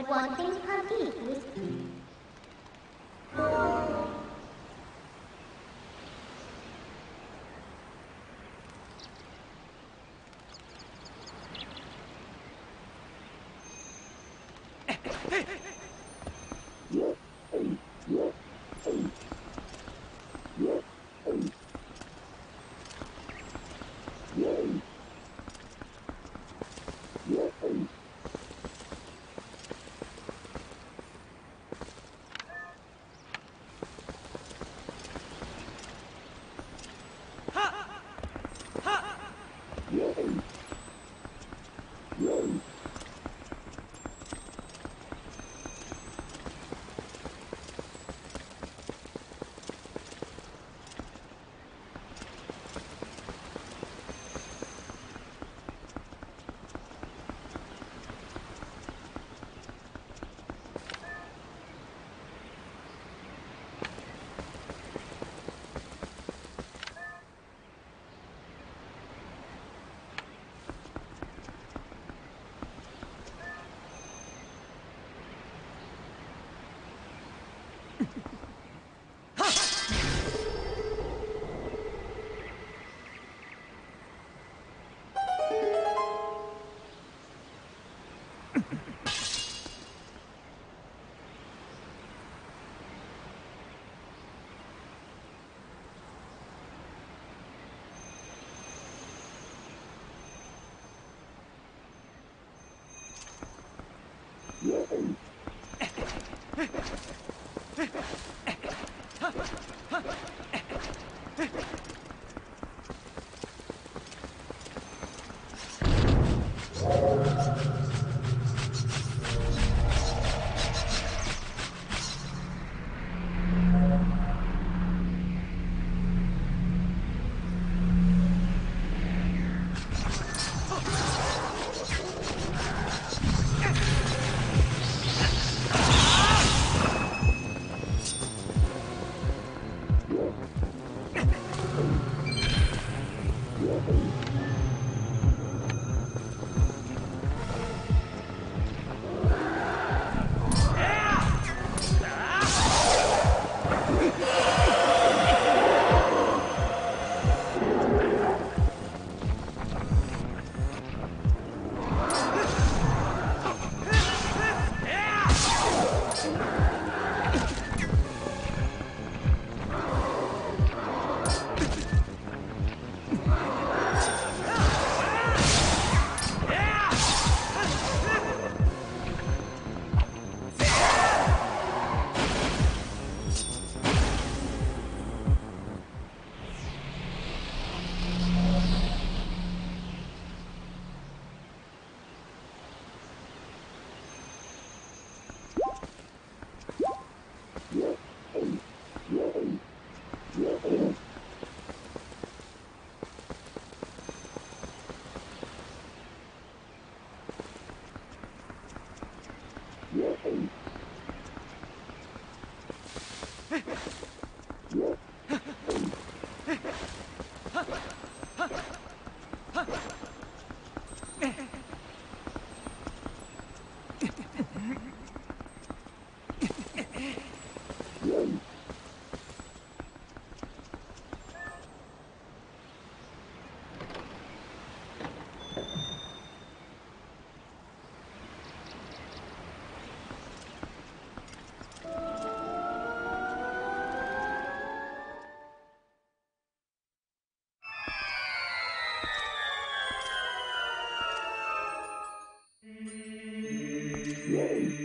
Would wanting compete Thank you. Thank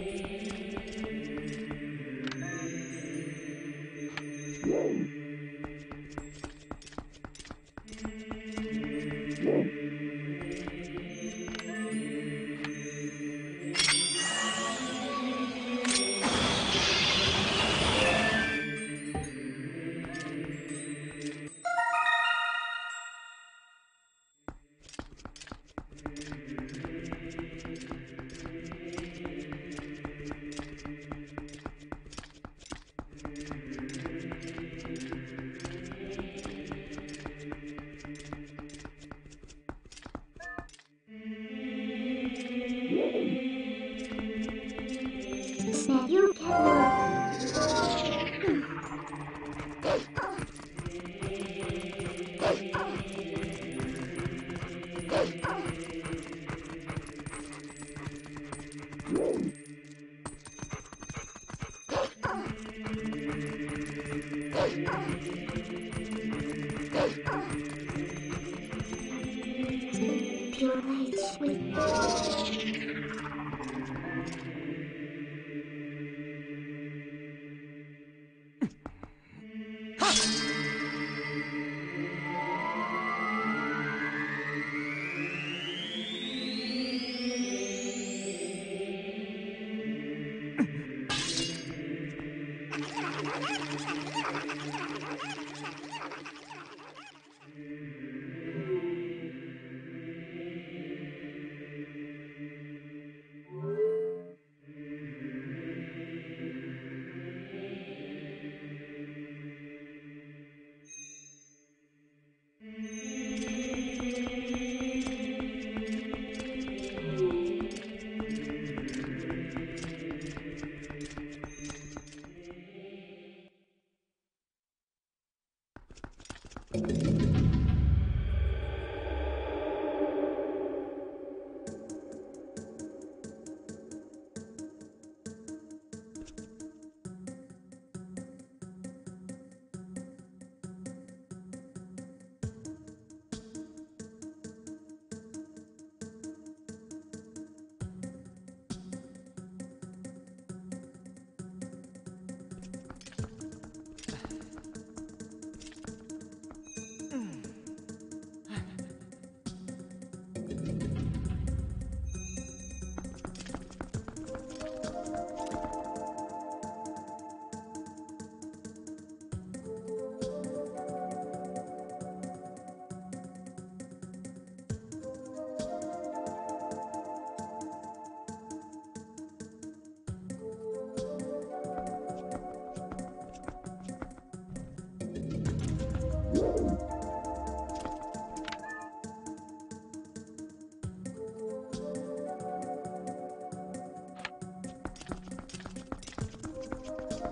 you.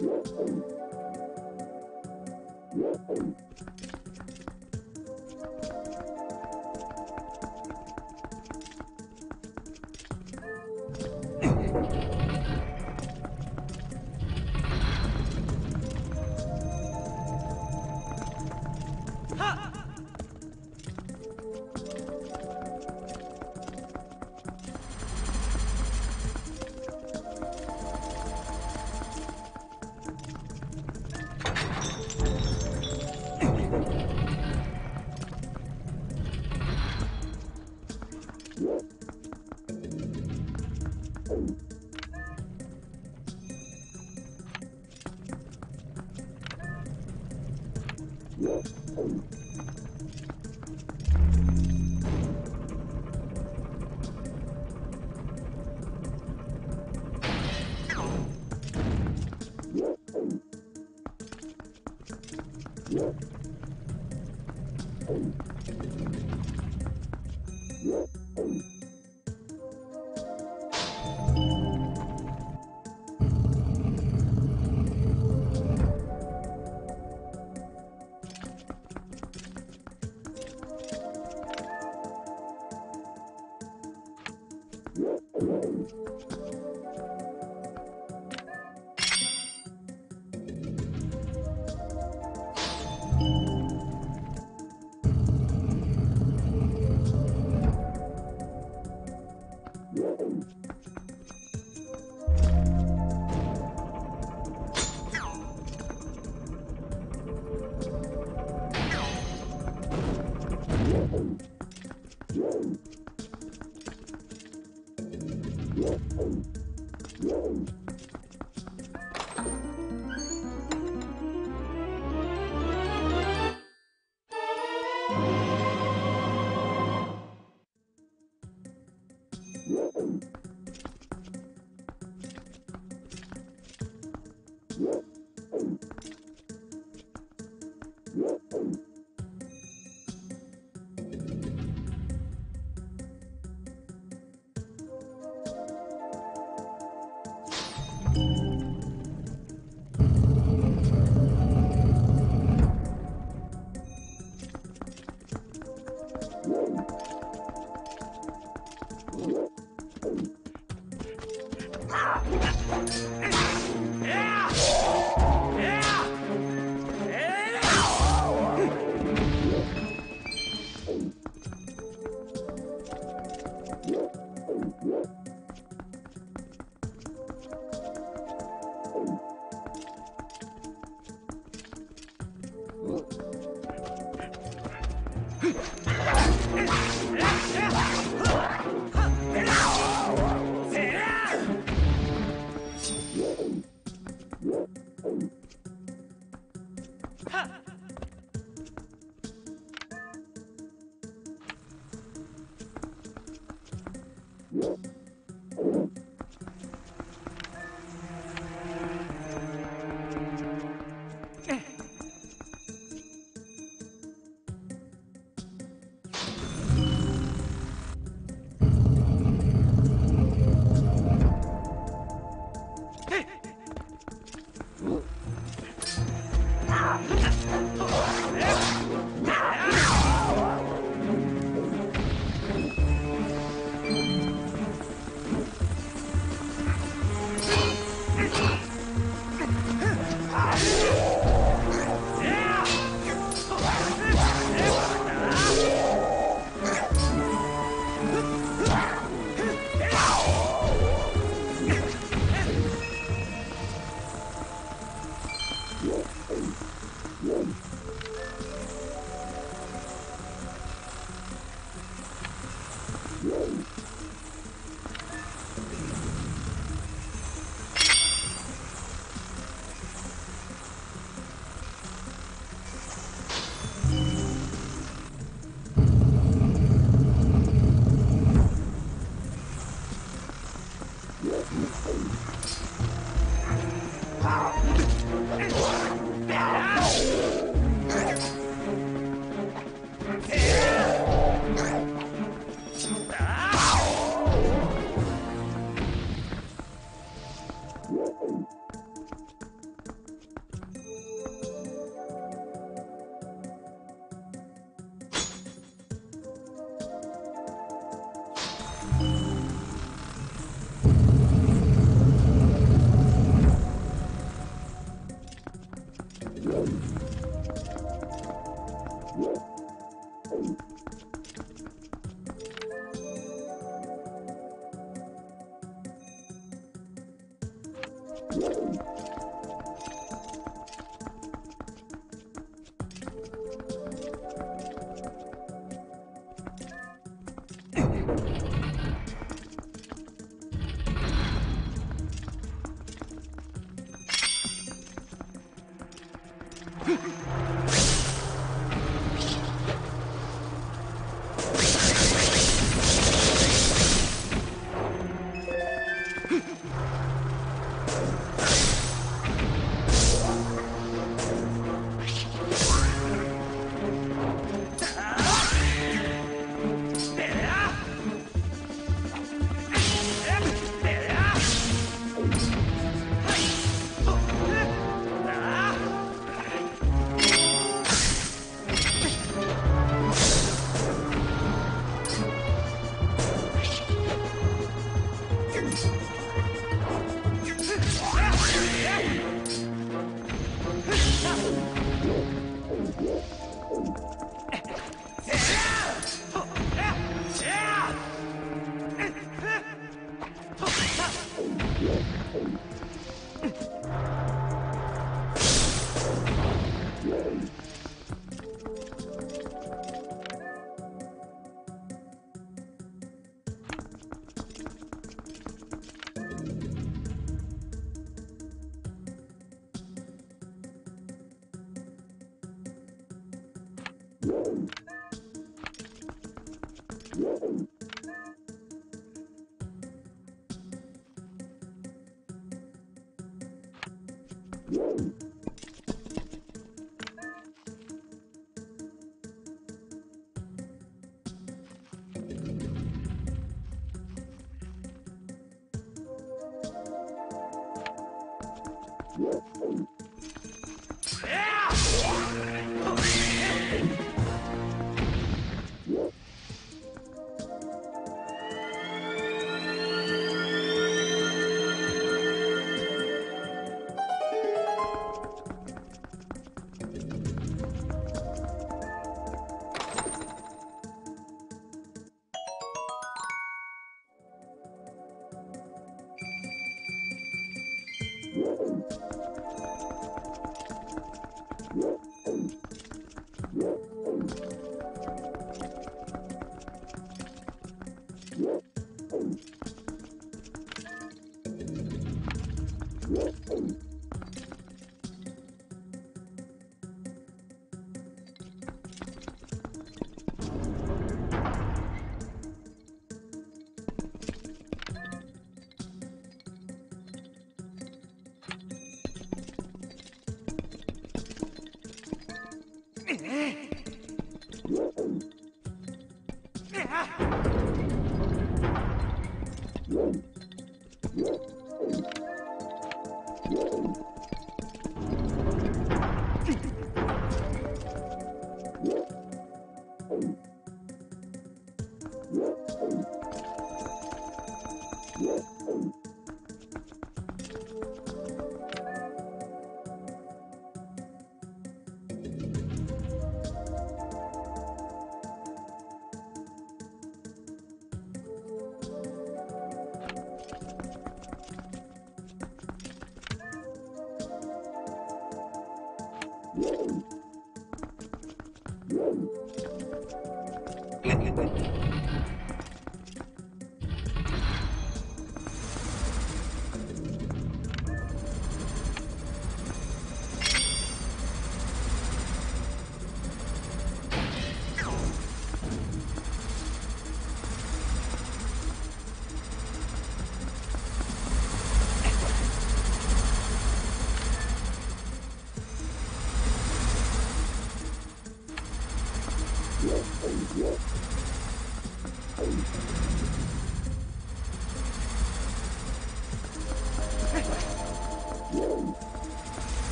Thank you.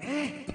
Eh? eh.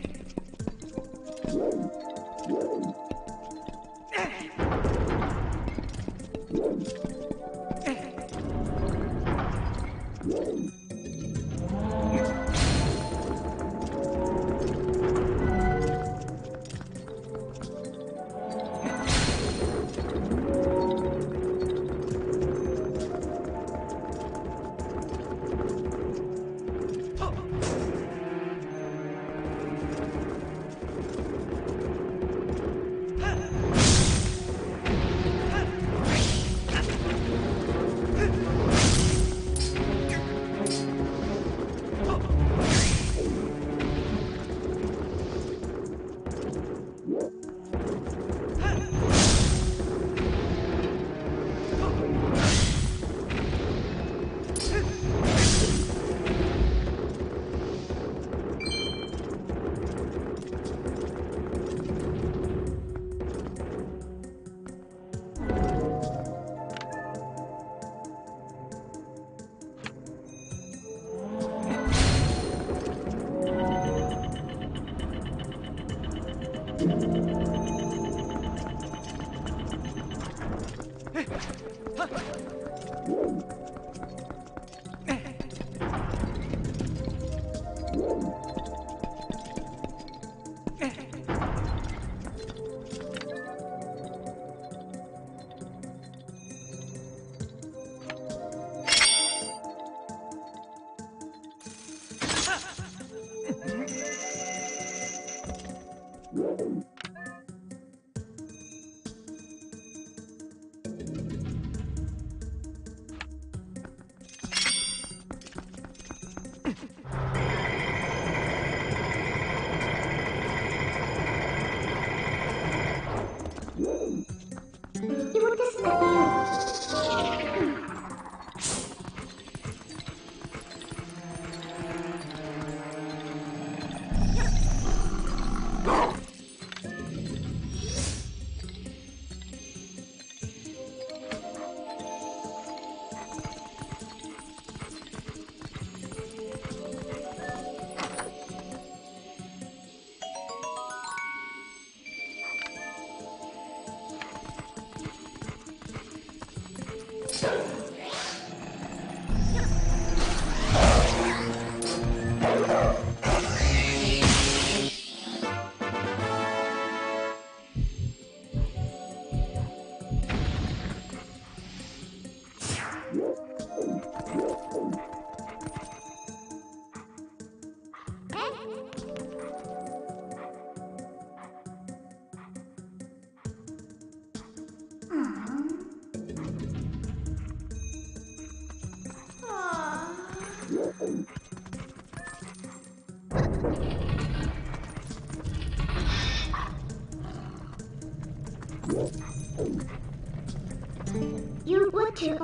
You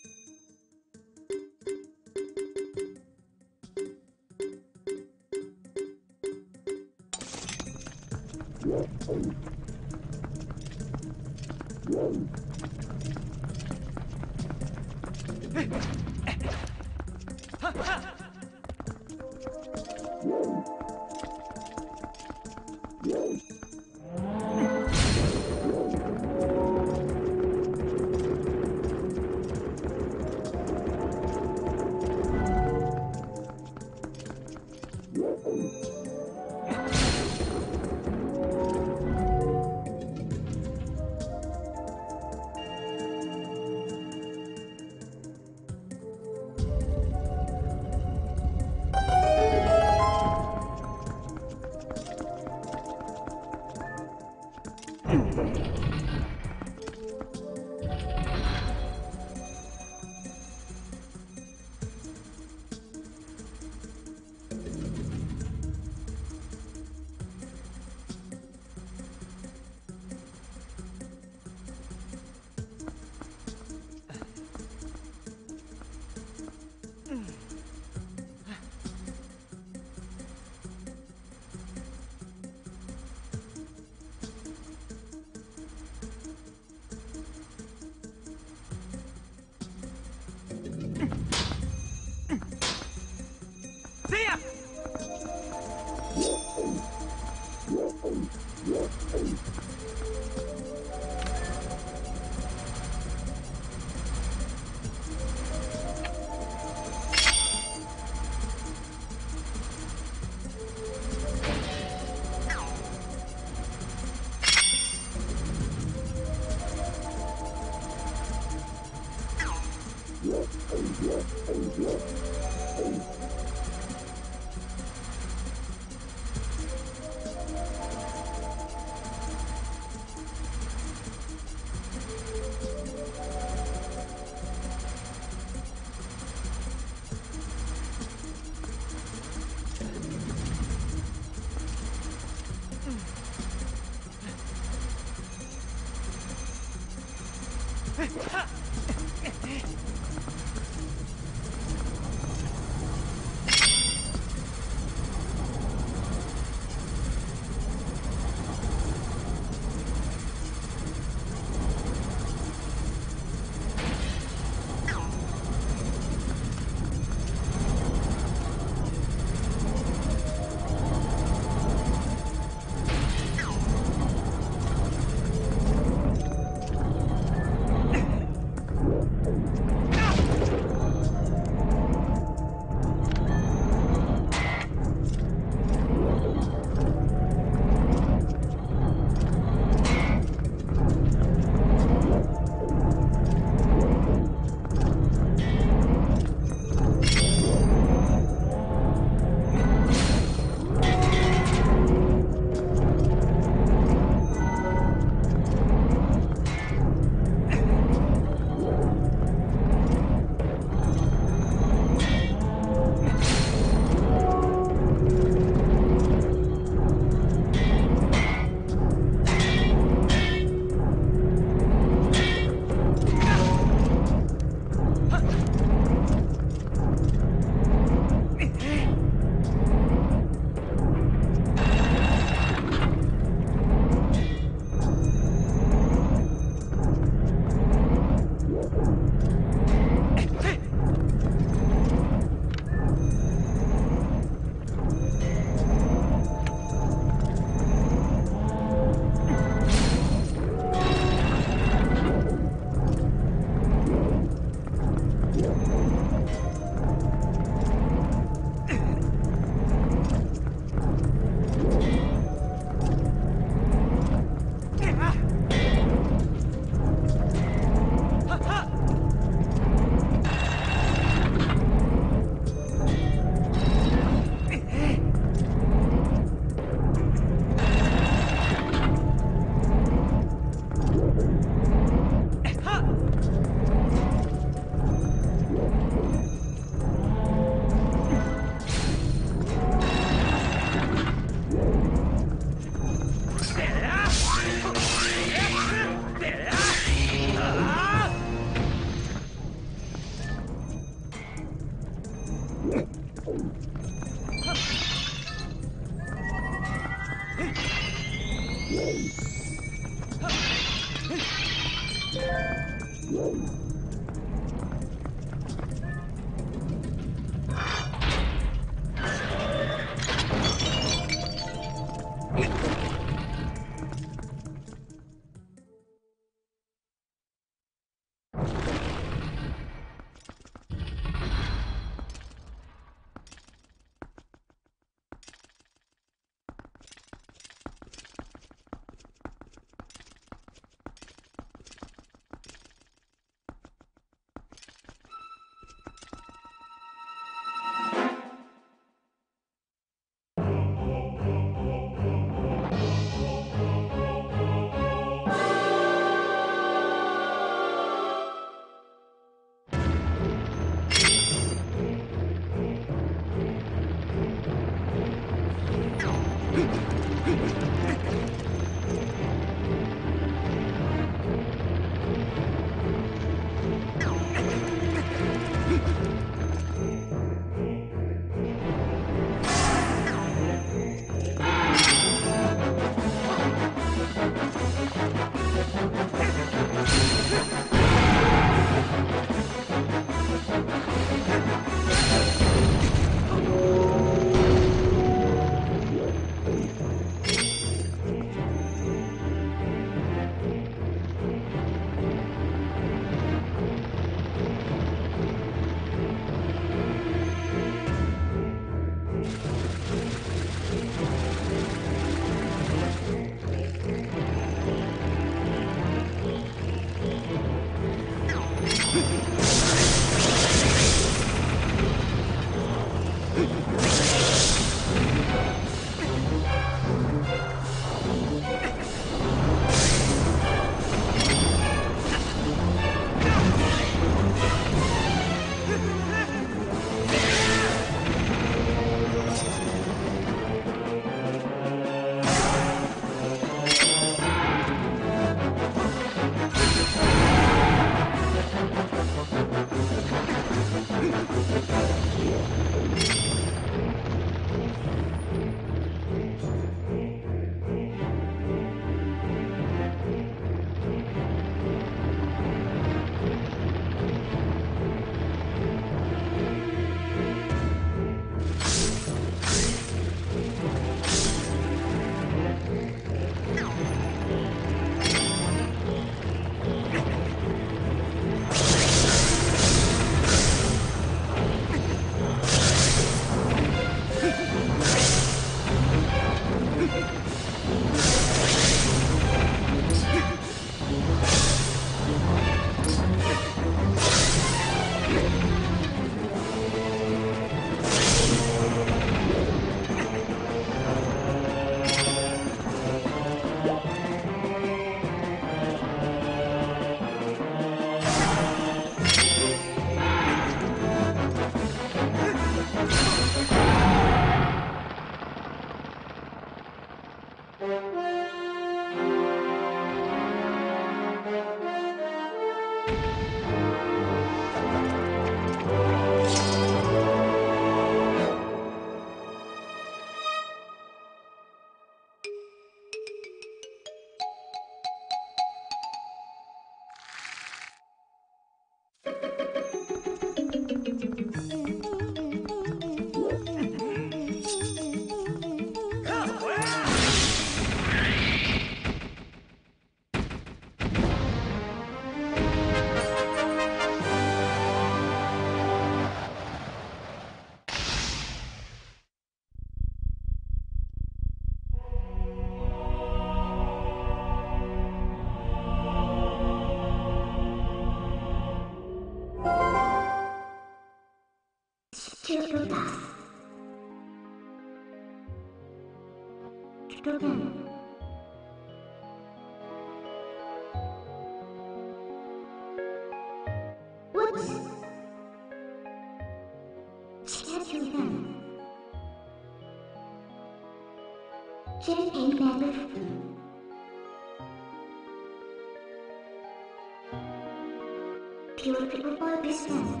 pismo.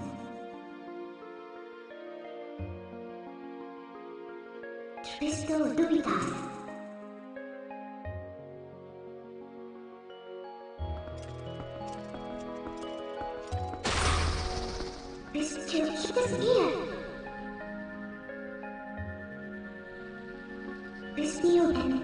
Cristo dubitas. This church is here. This new and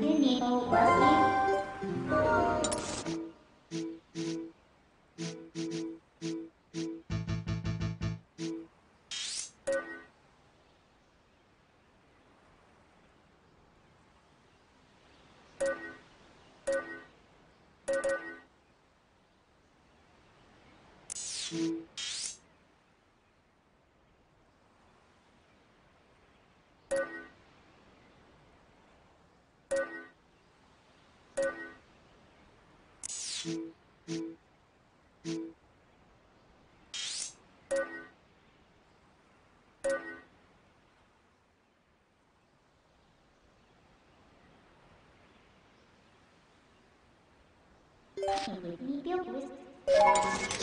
would to ball. Can you be built with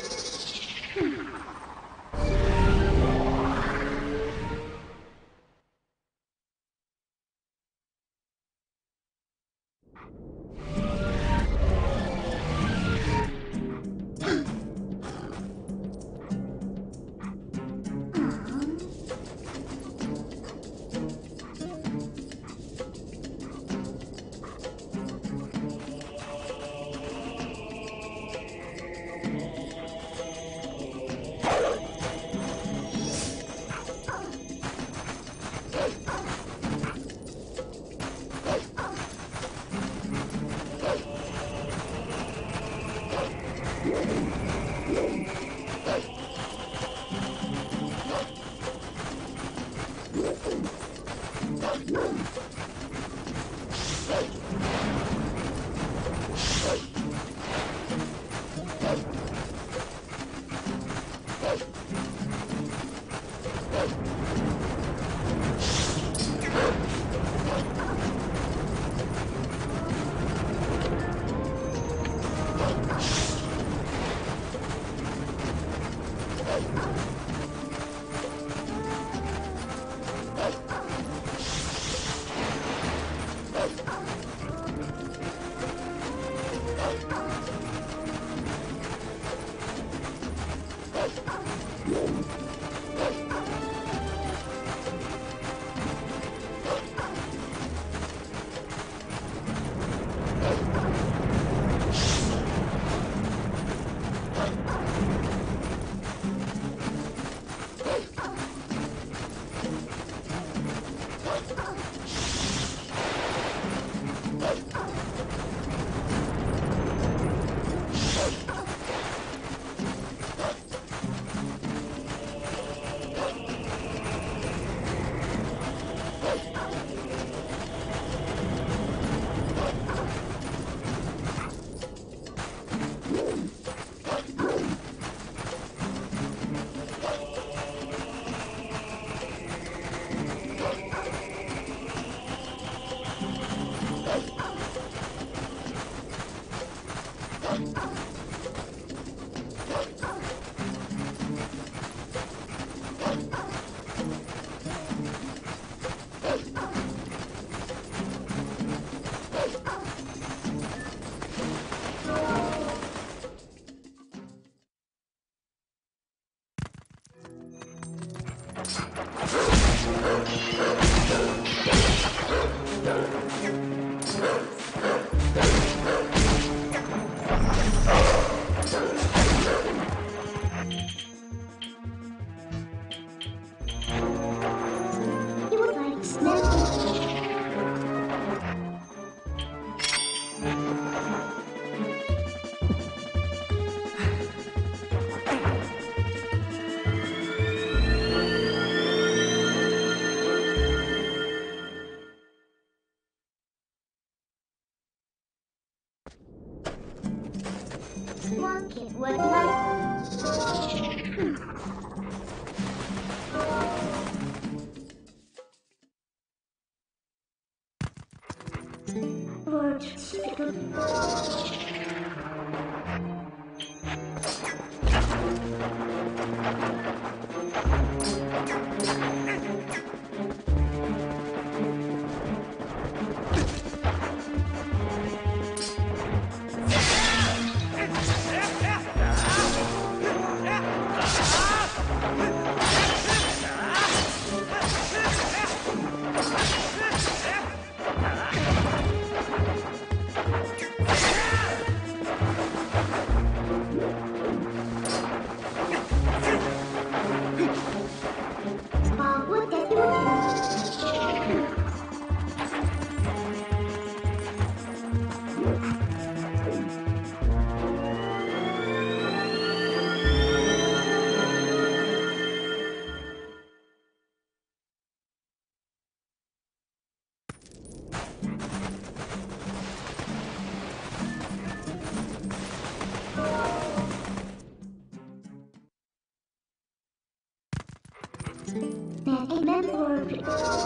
member.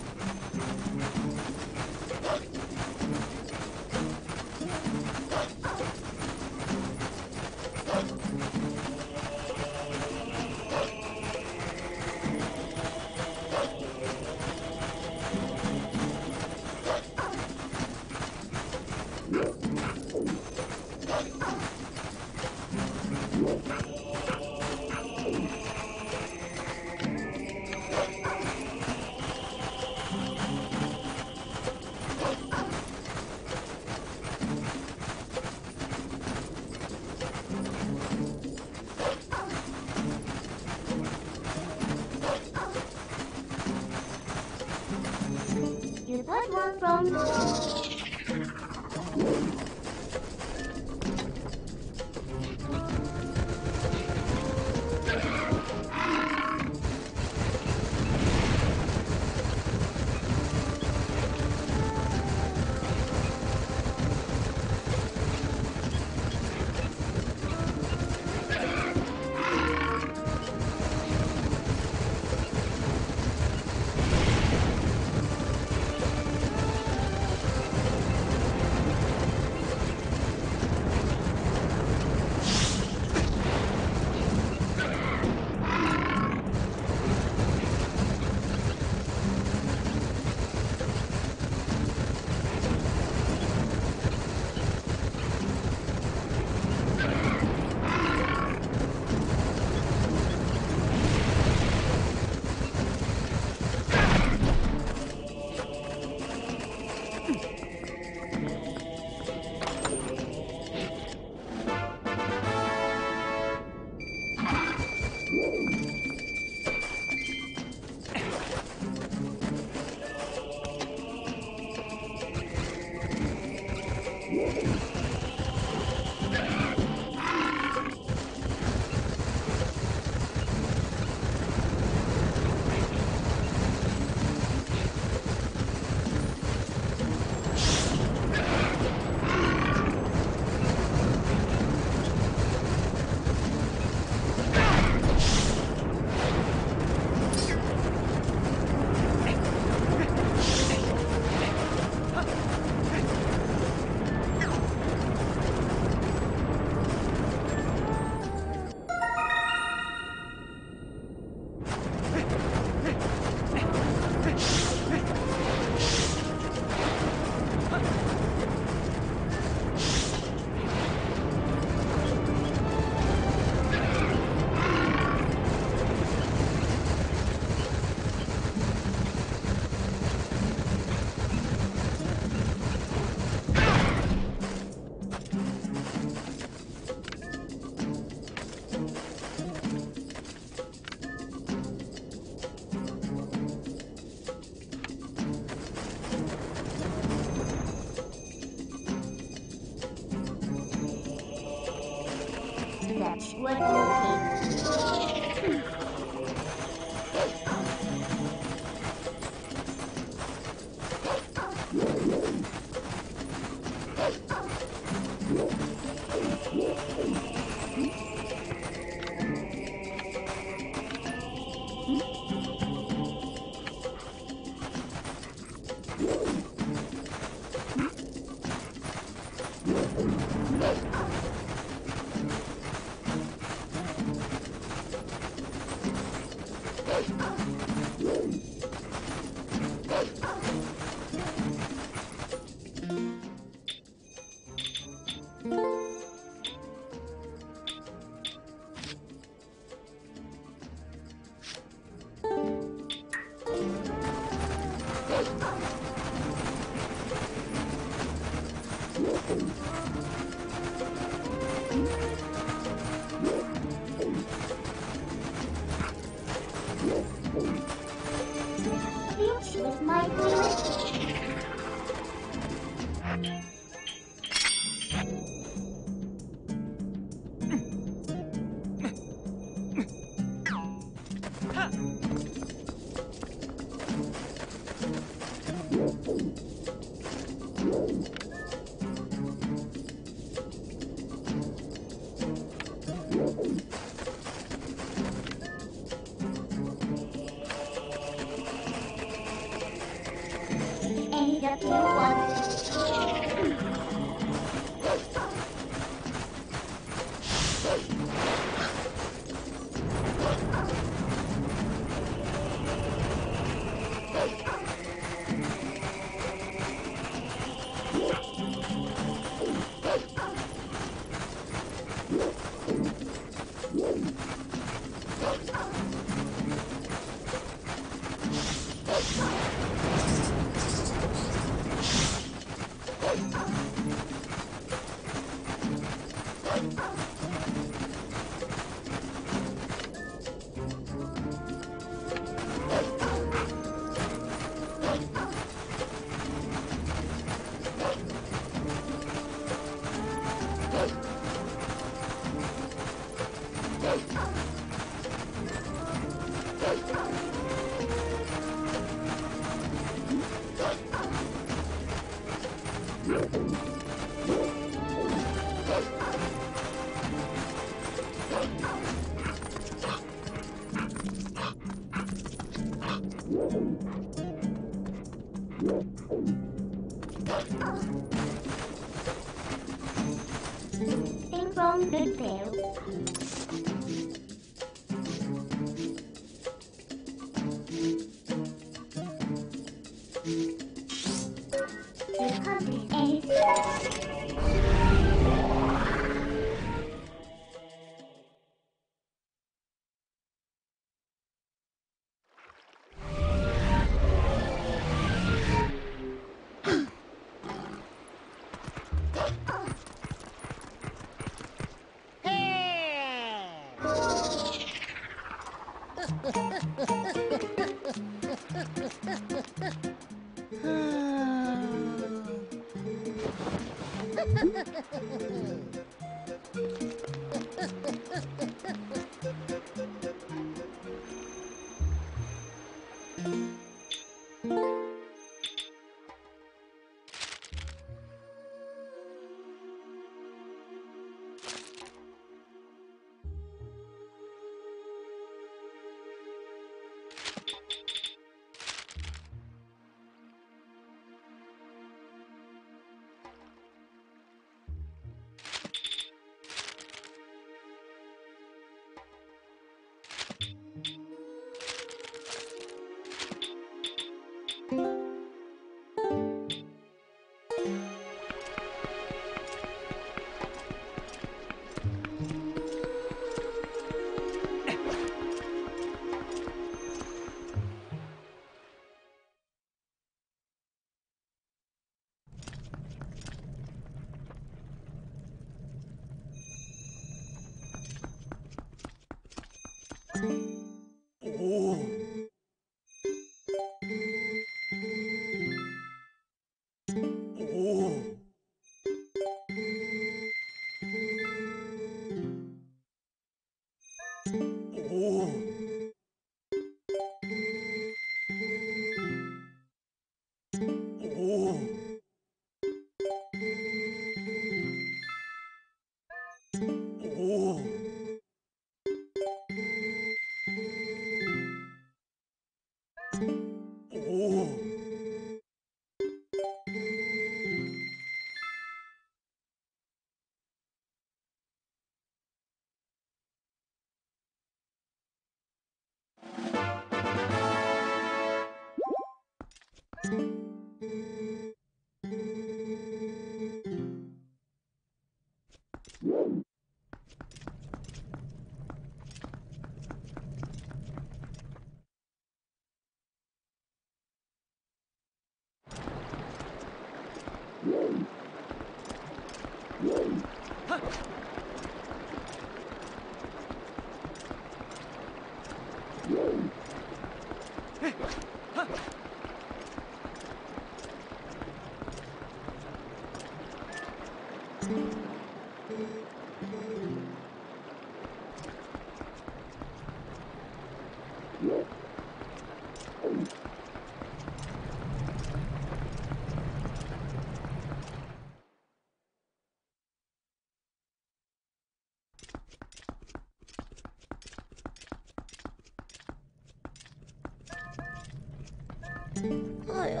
早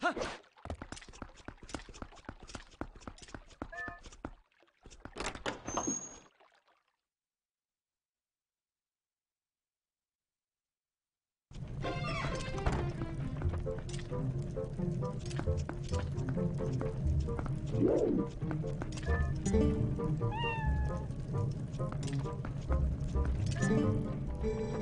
はっ Thank you.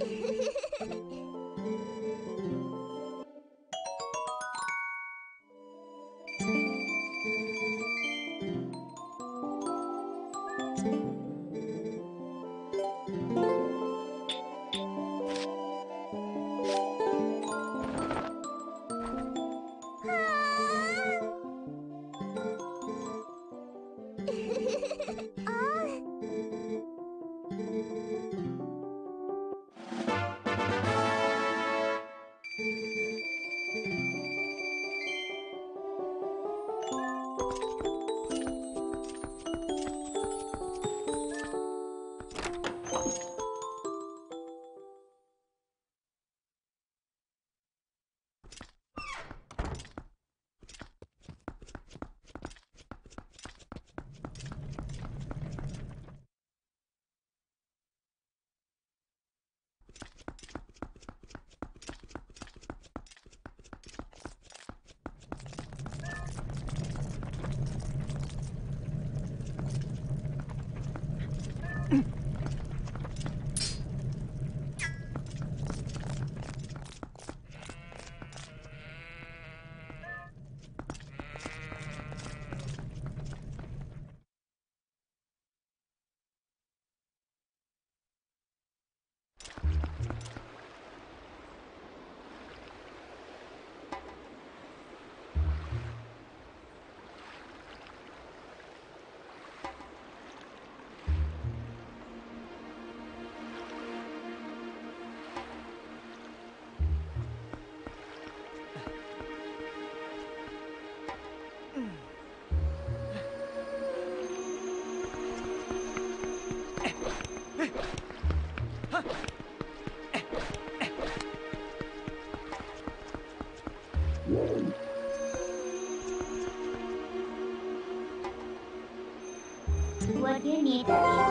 Hehehehe What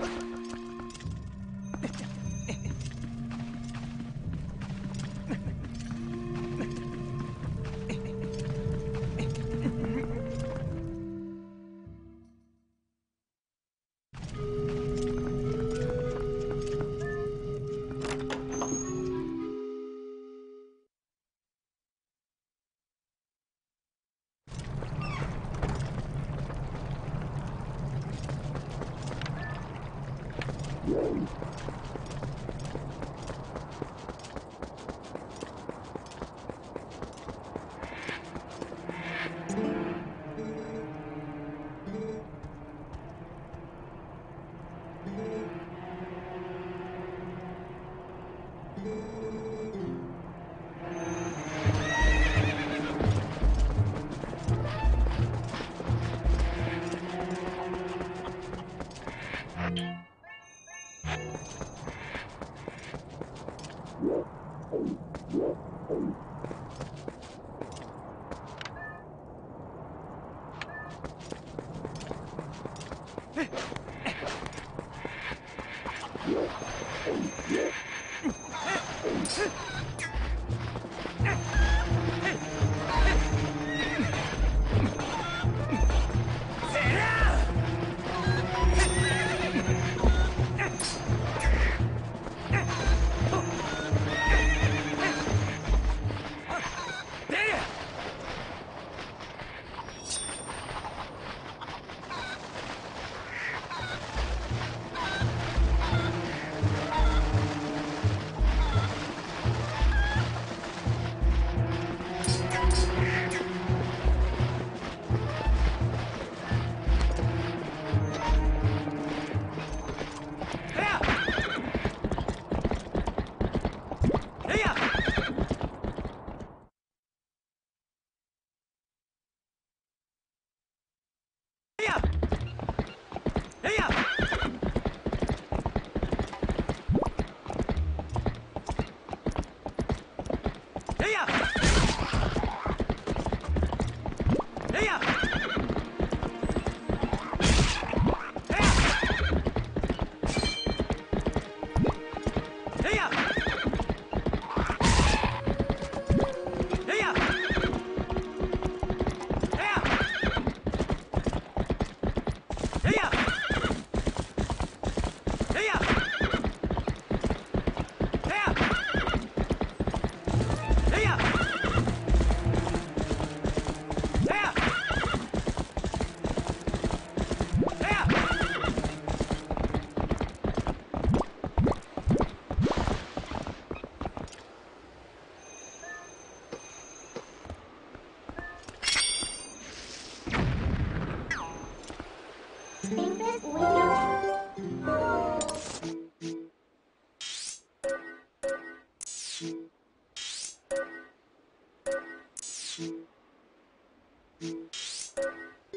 Ah!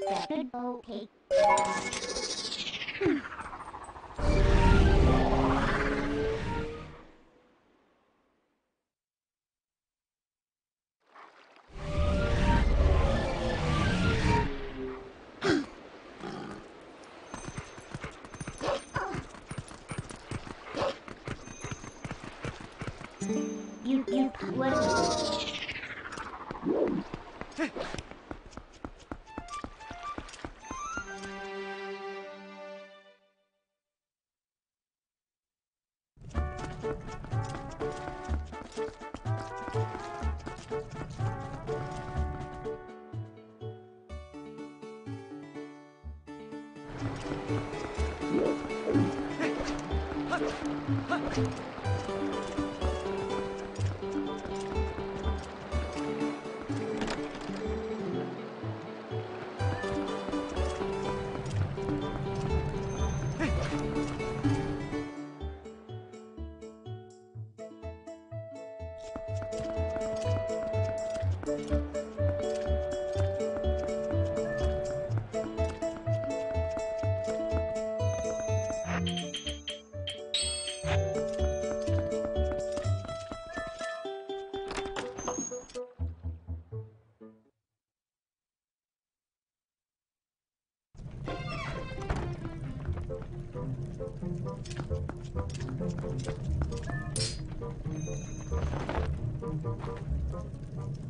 Good okay.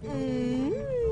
음.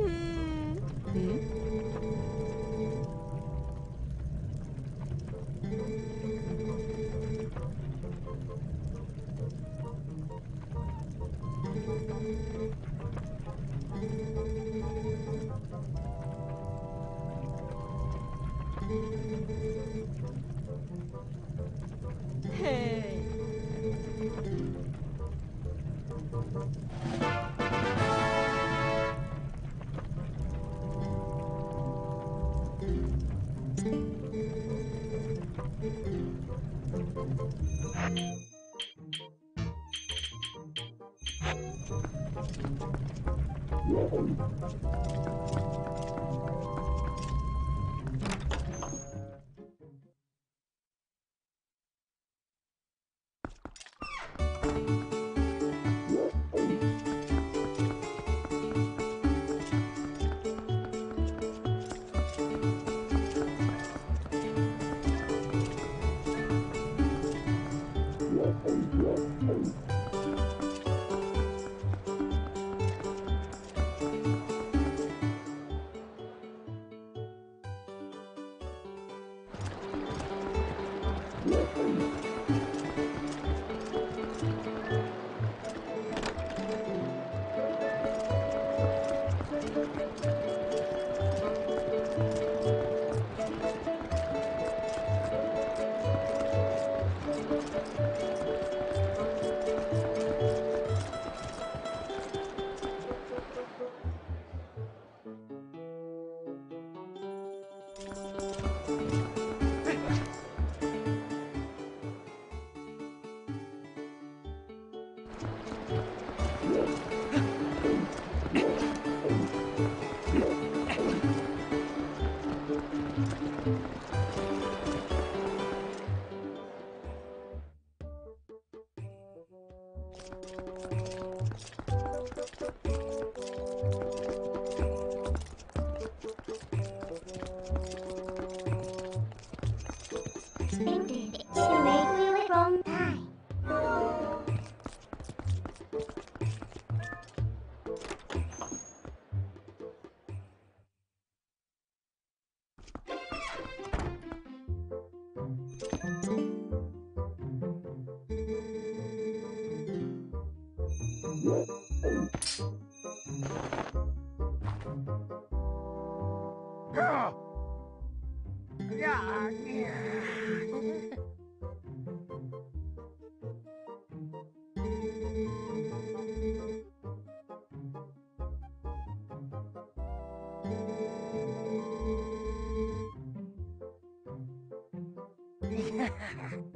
Academy.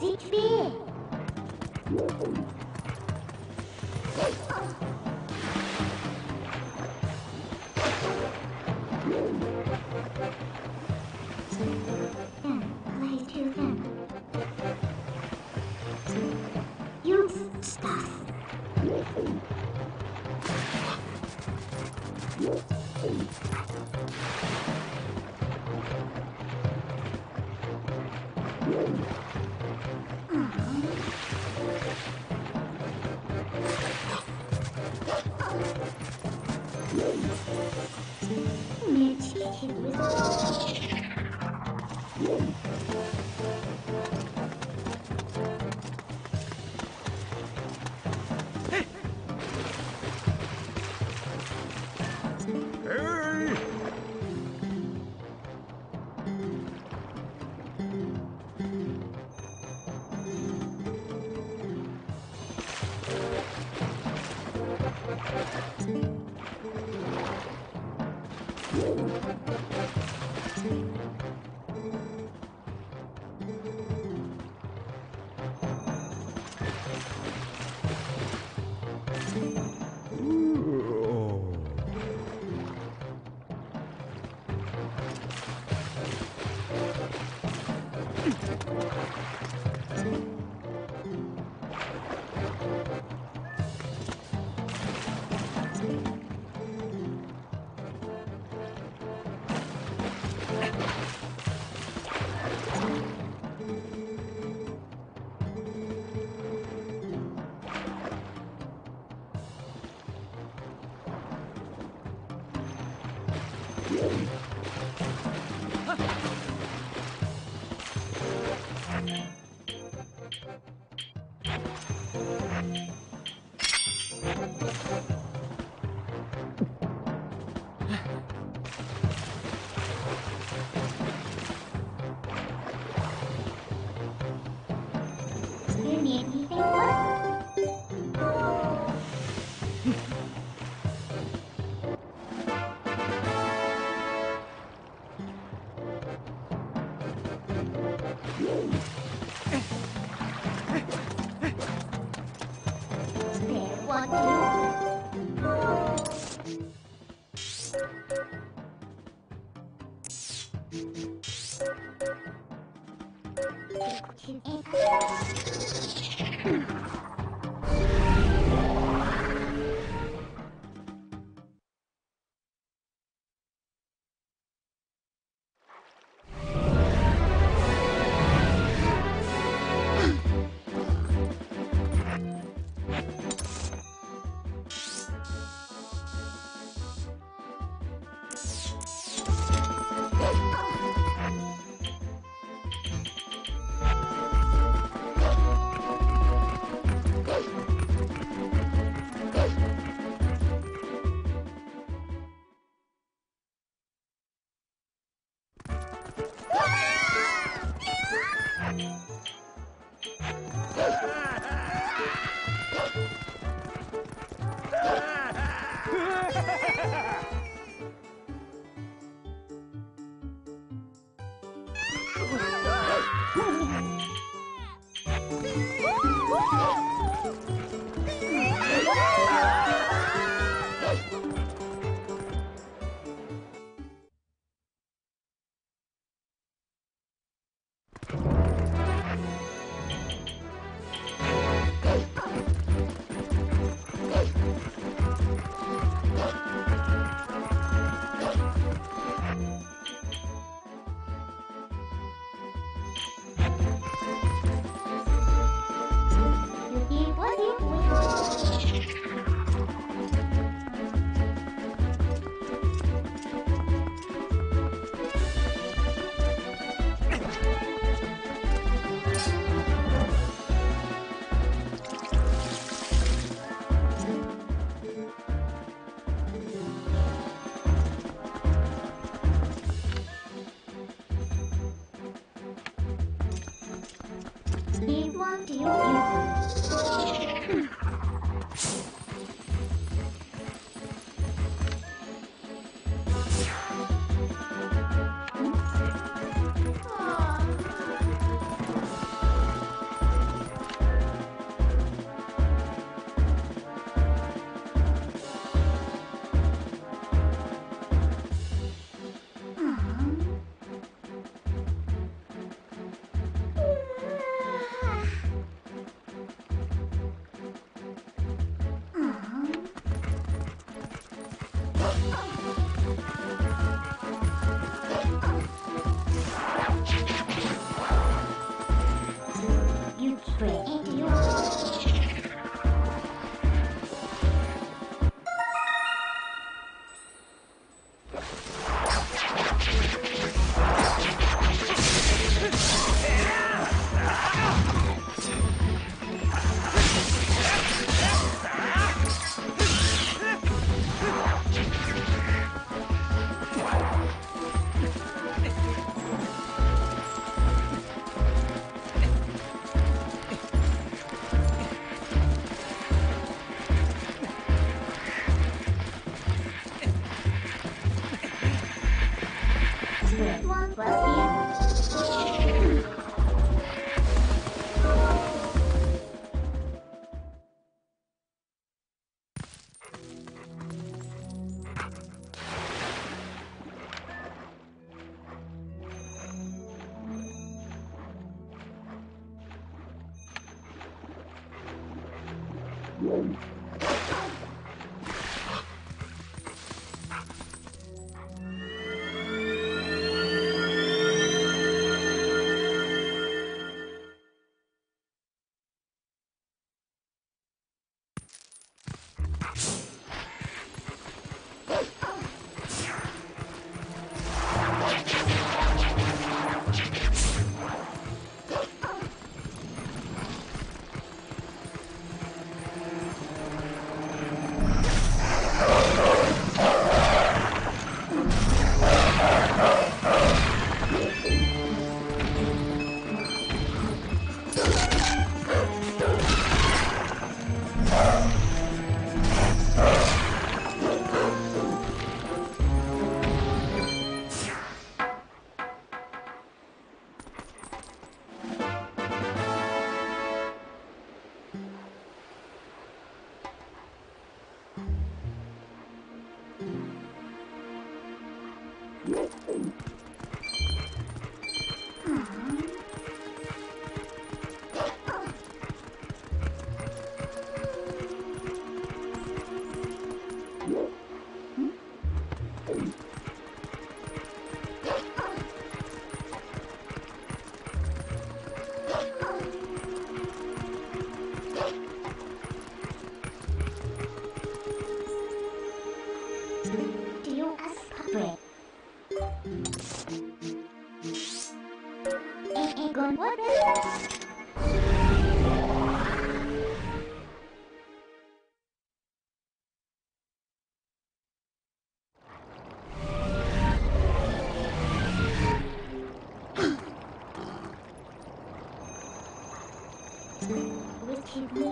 oder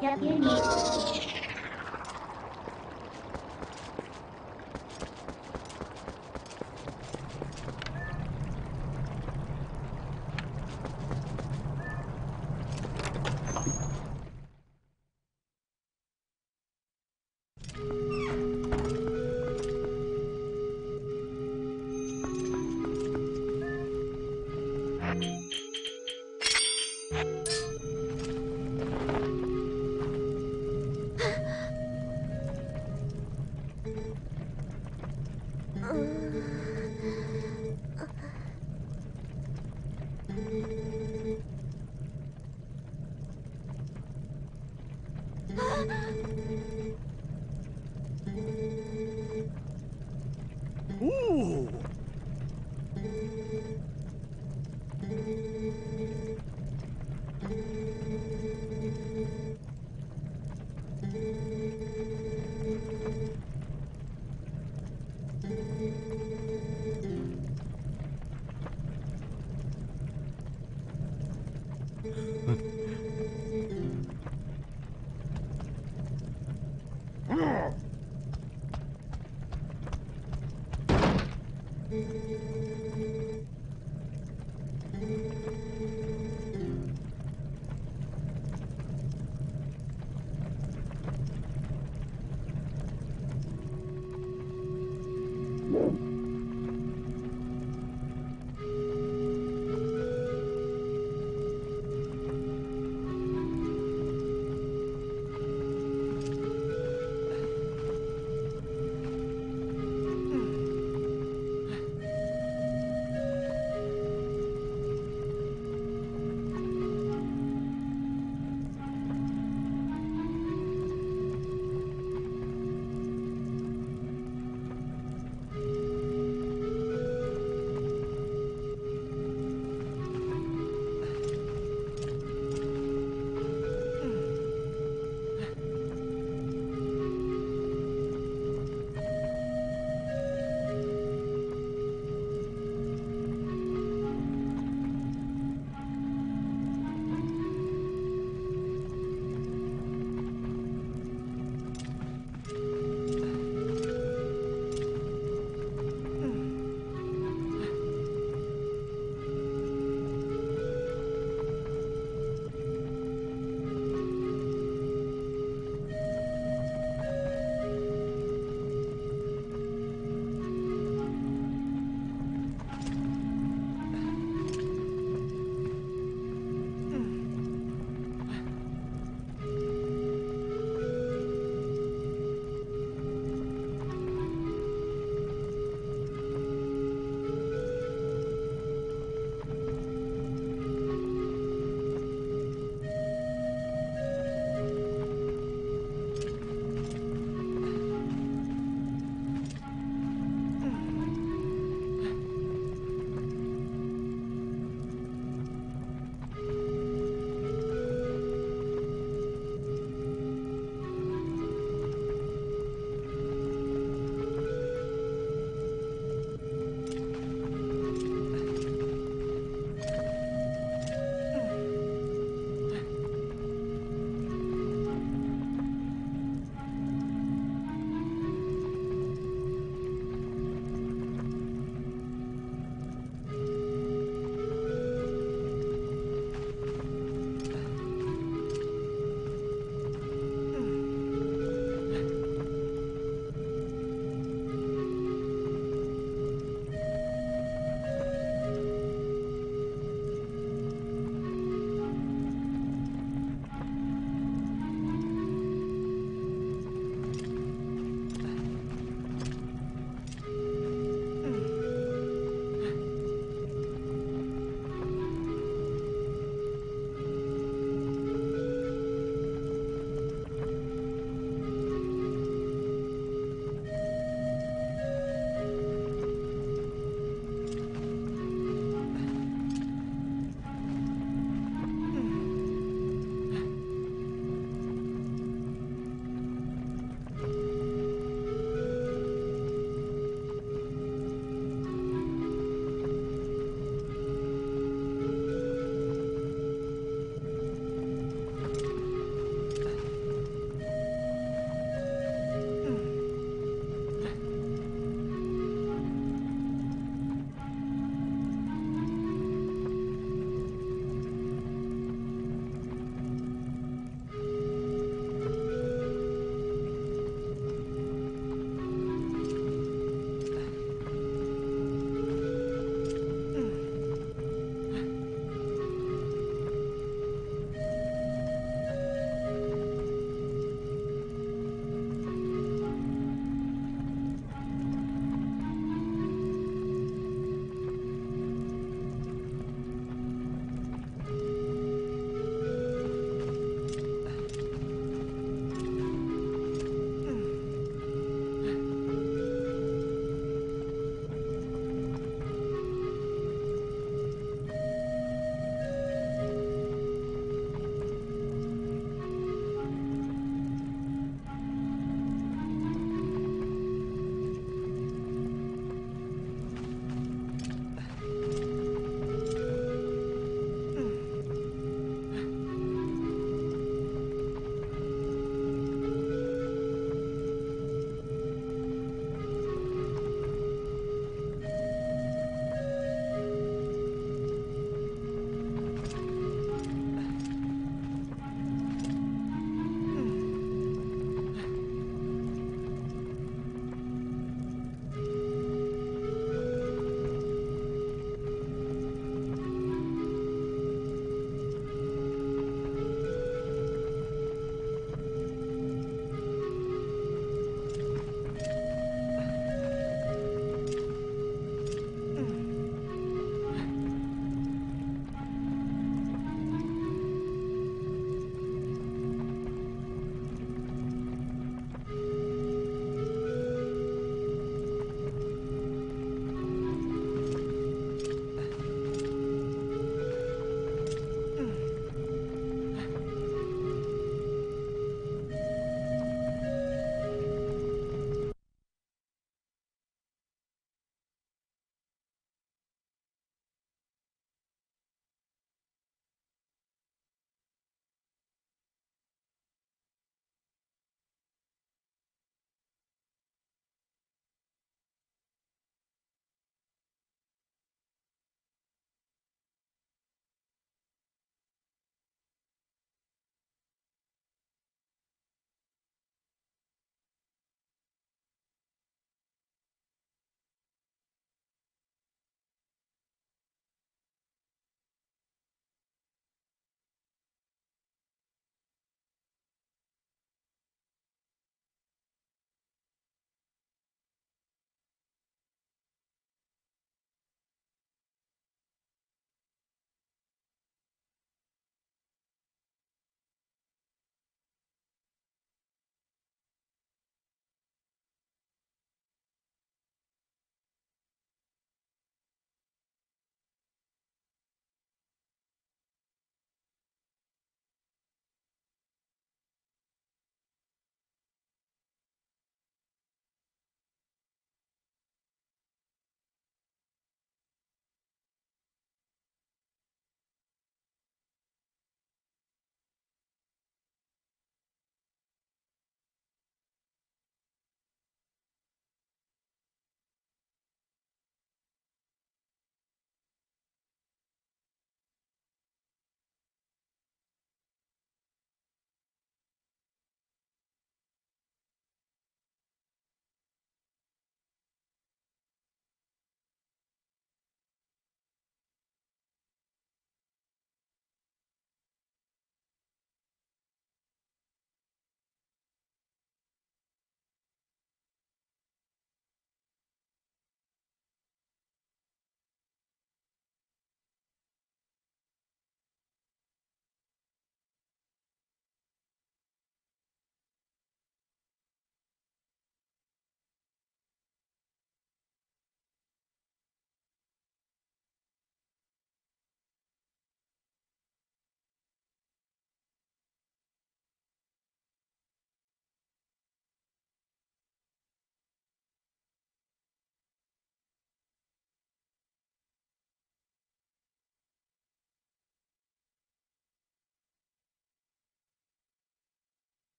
要给你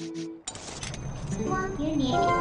One you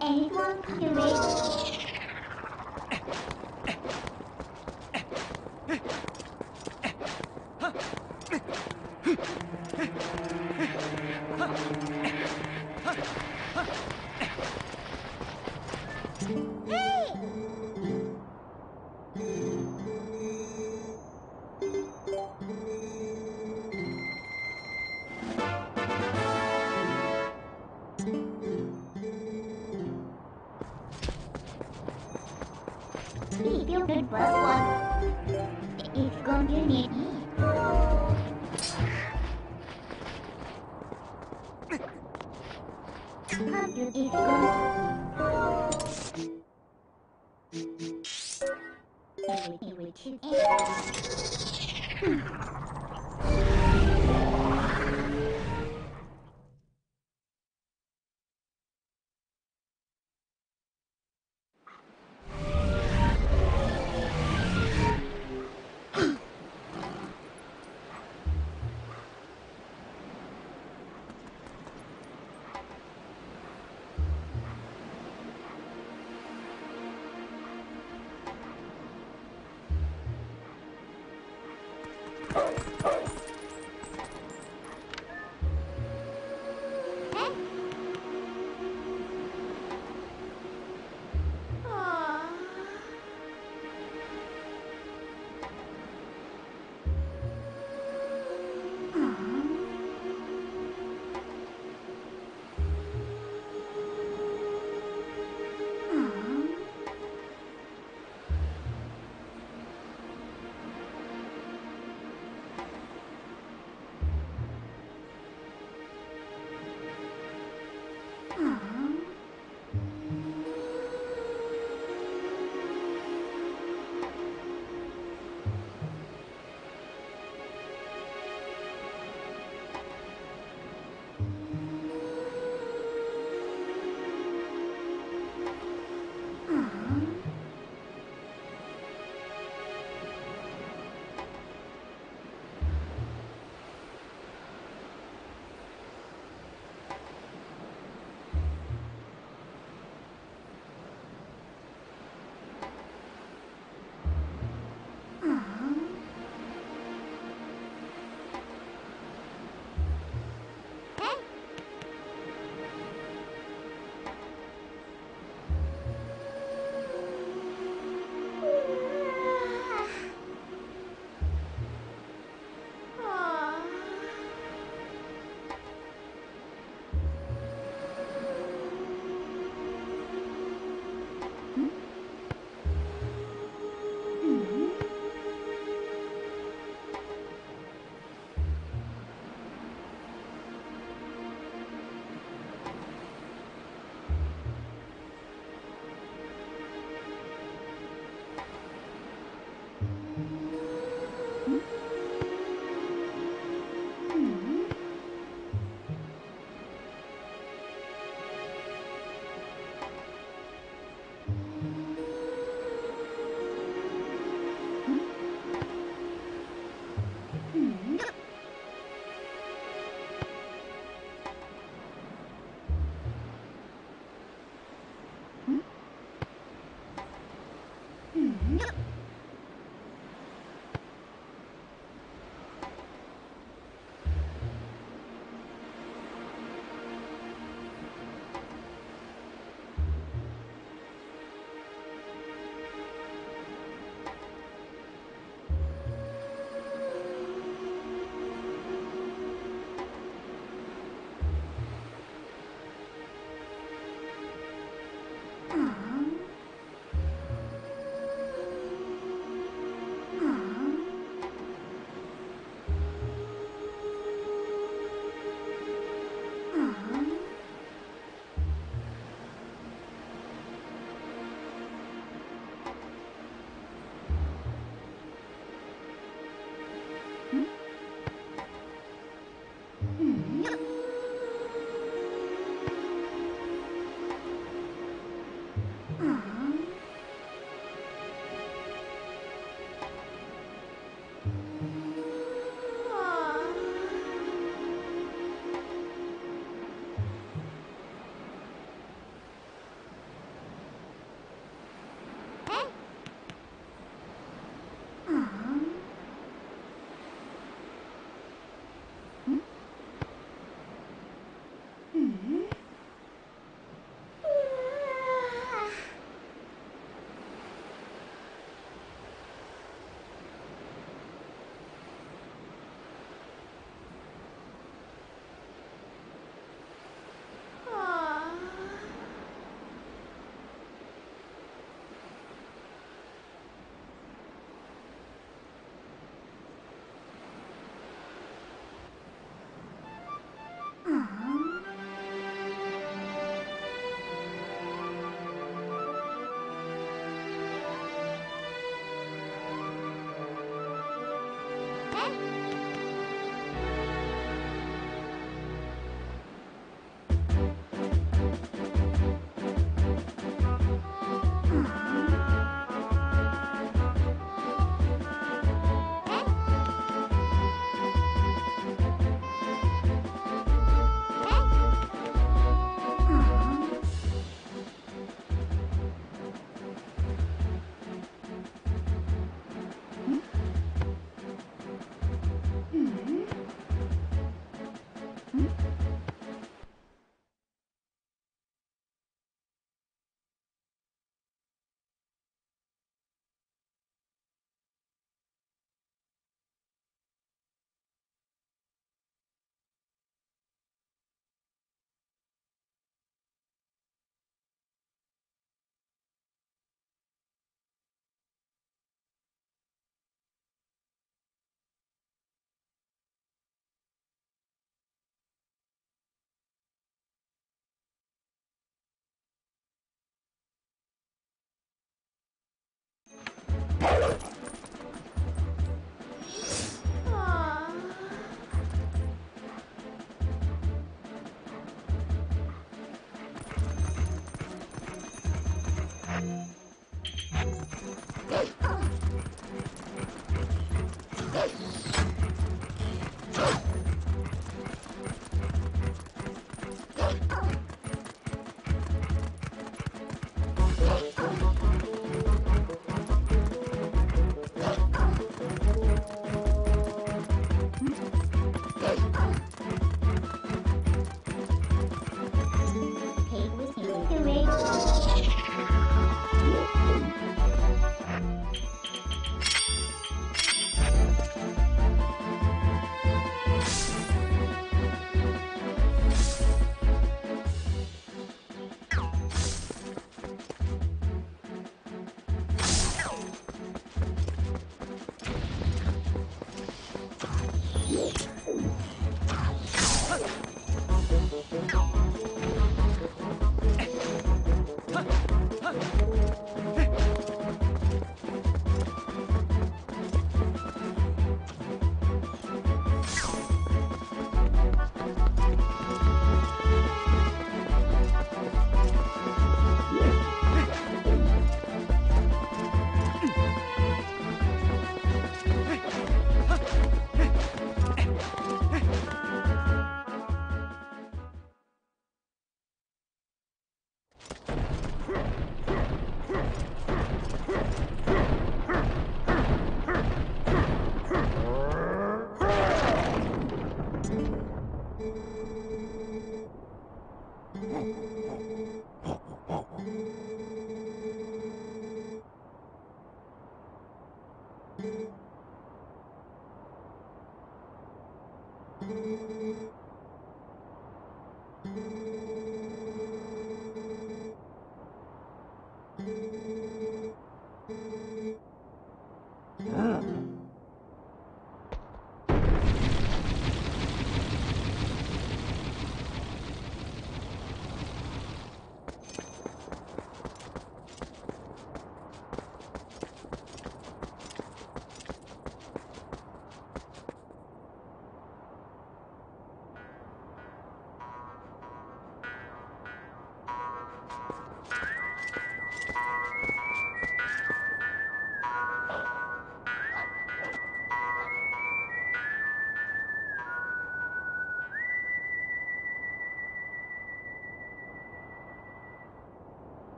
Anyone coming ready? time. No.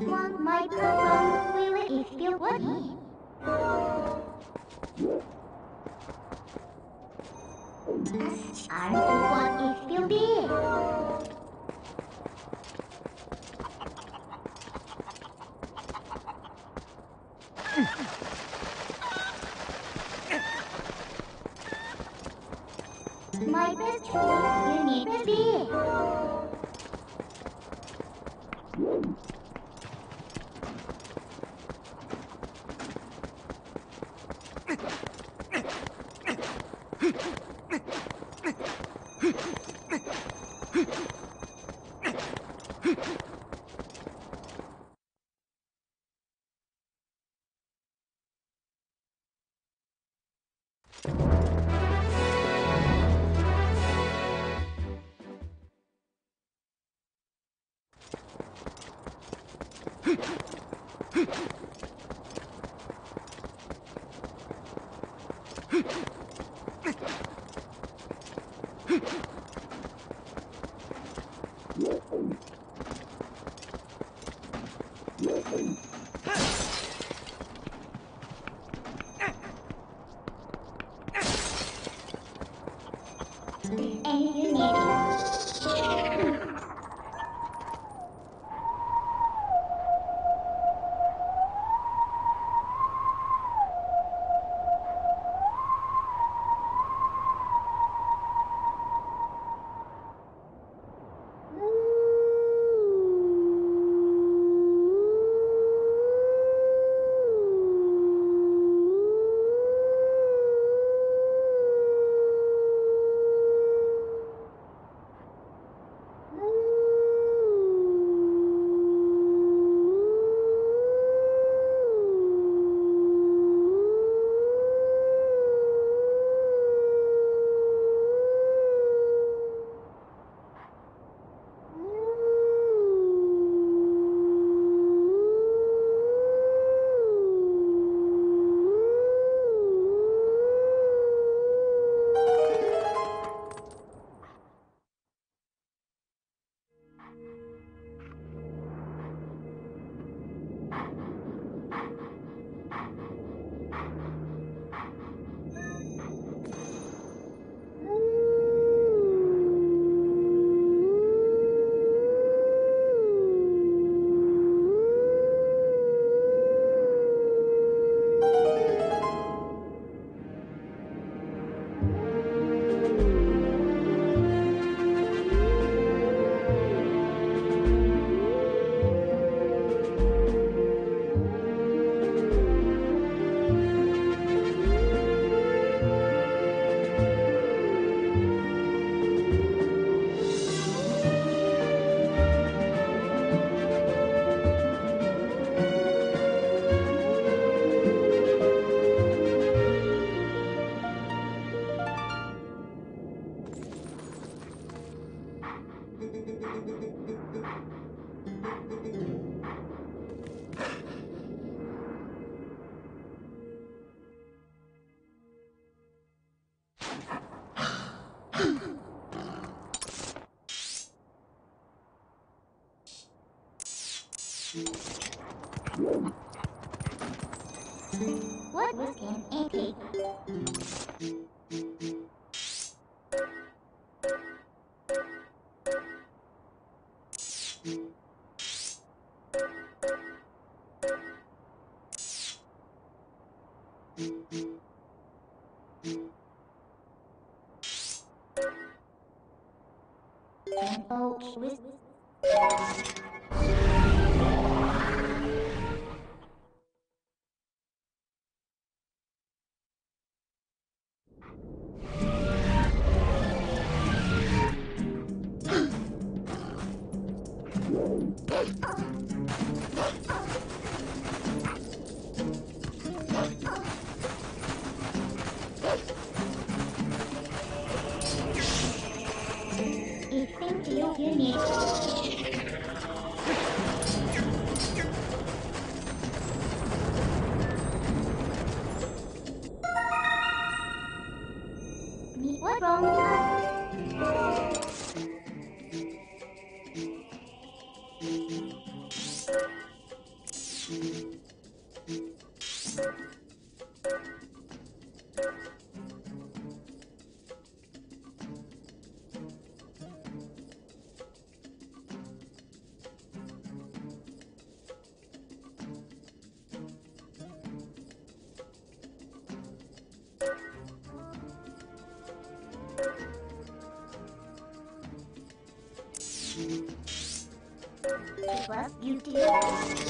One might come from really if you would. Beautiful.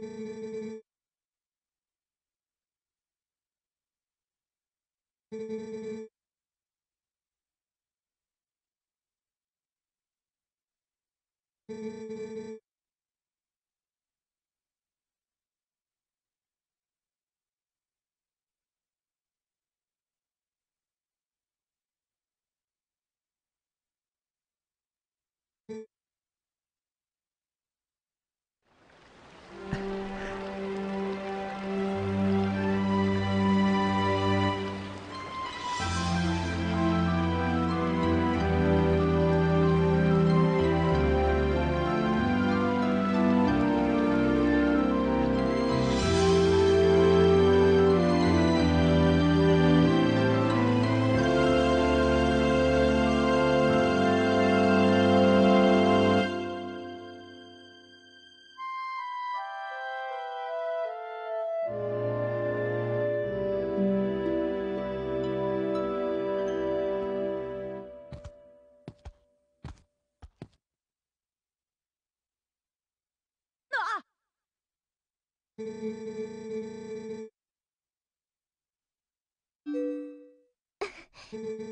thank you Thank you.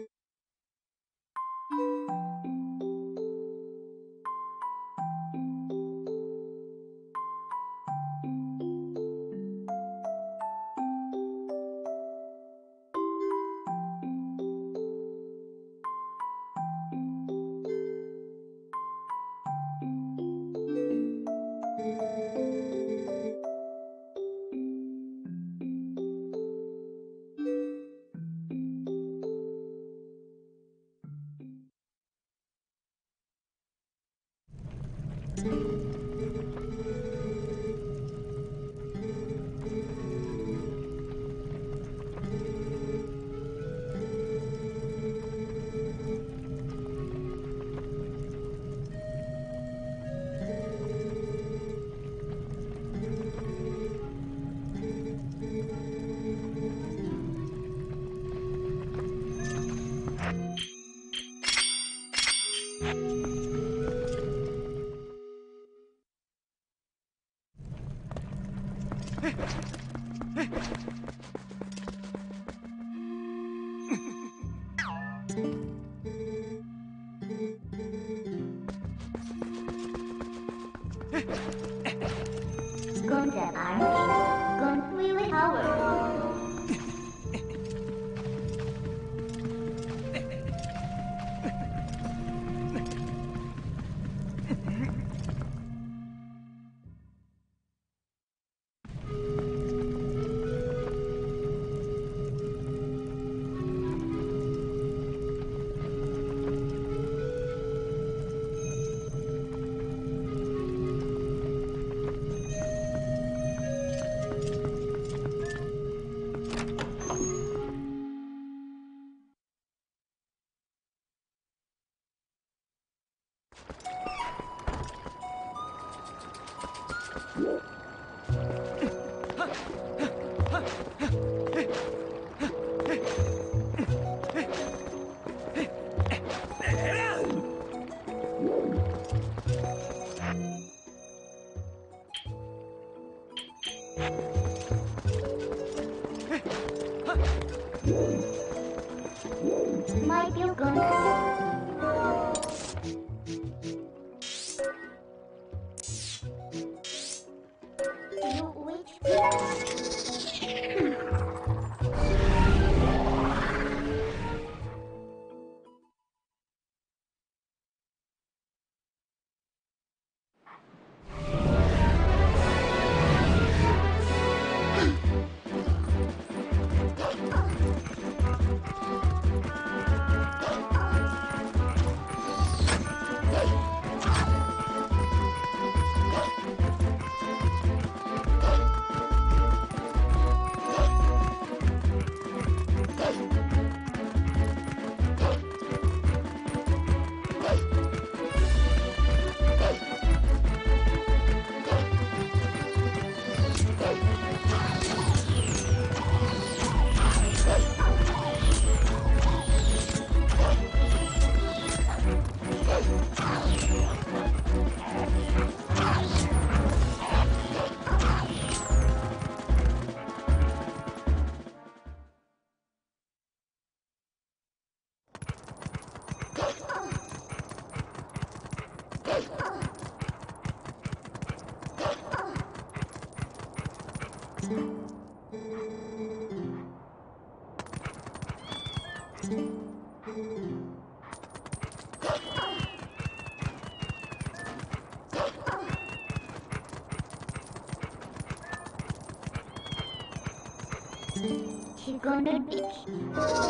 Gonna ditch.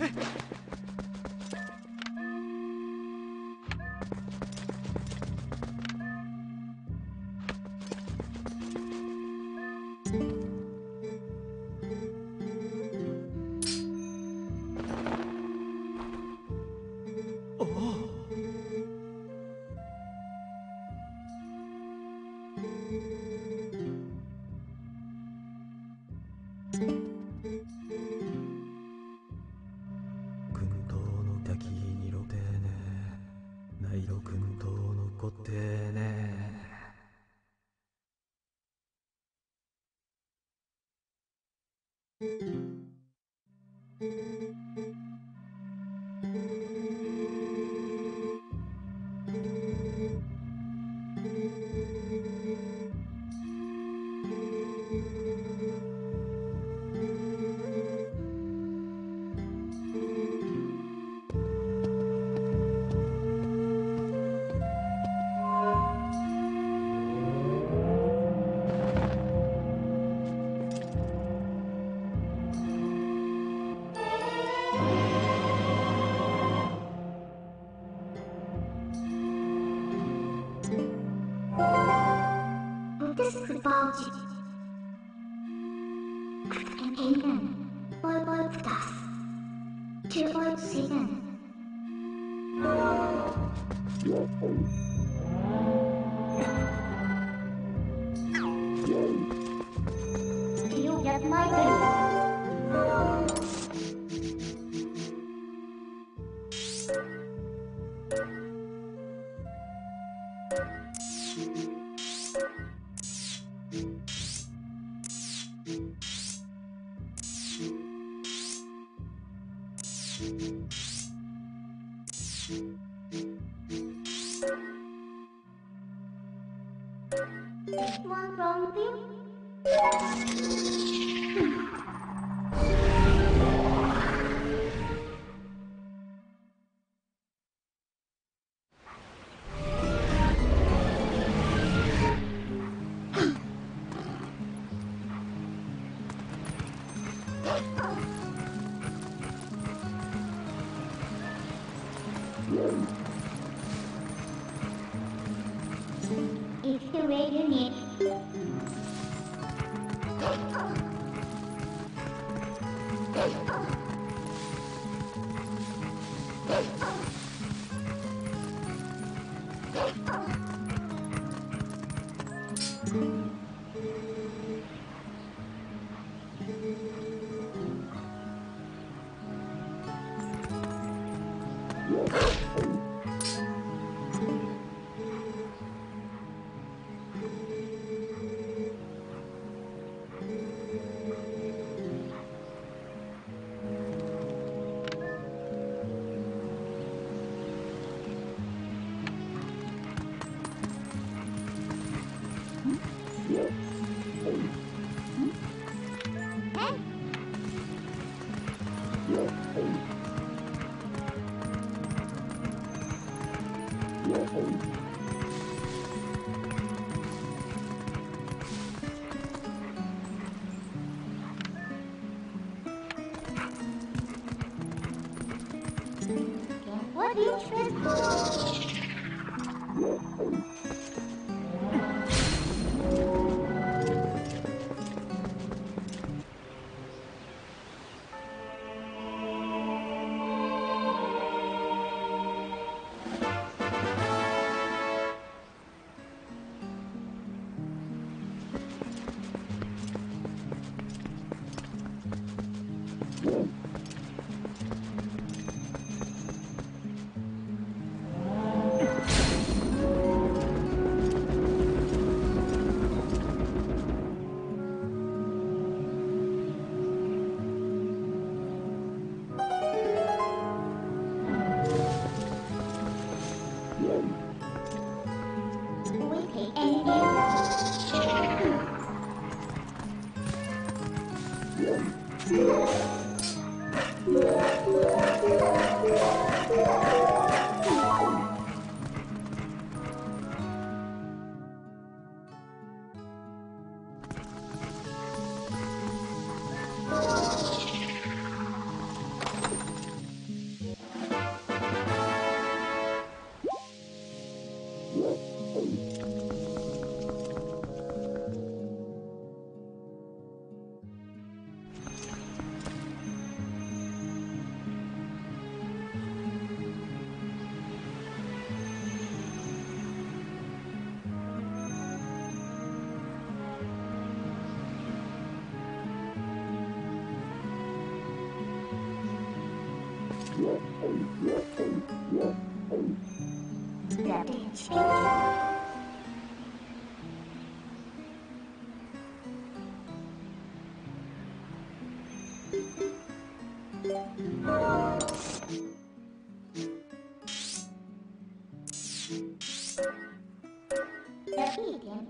え？不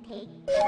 陪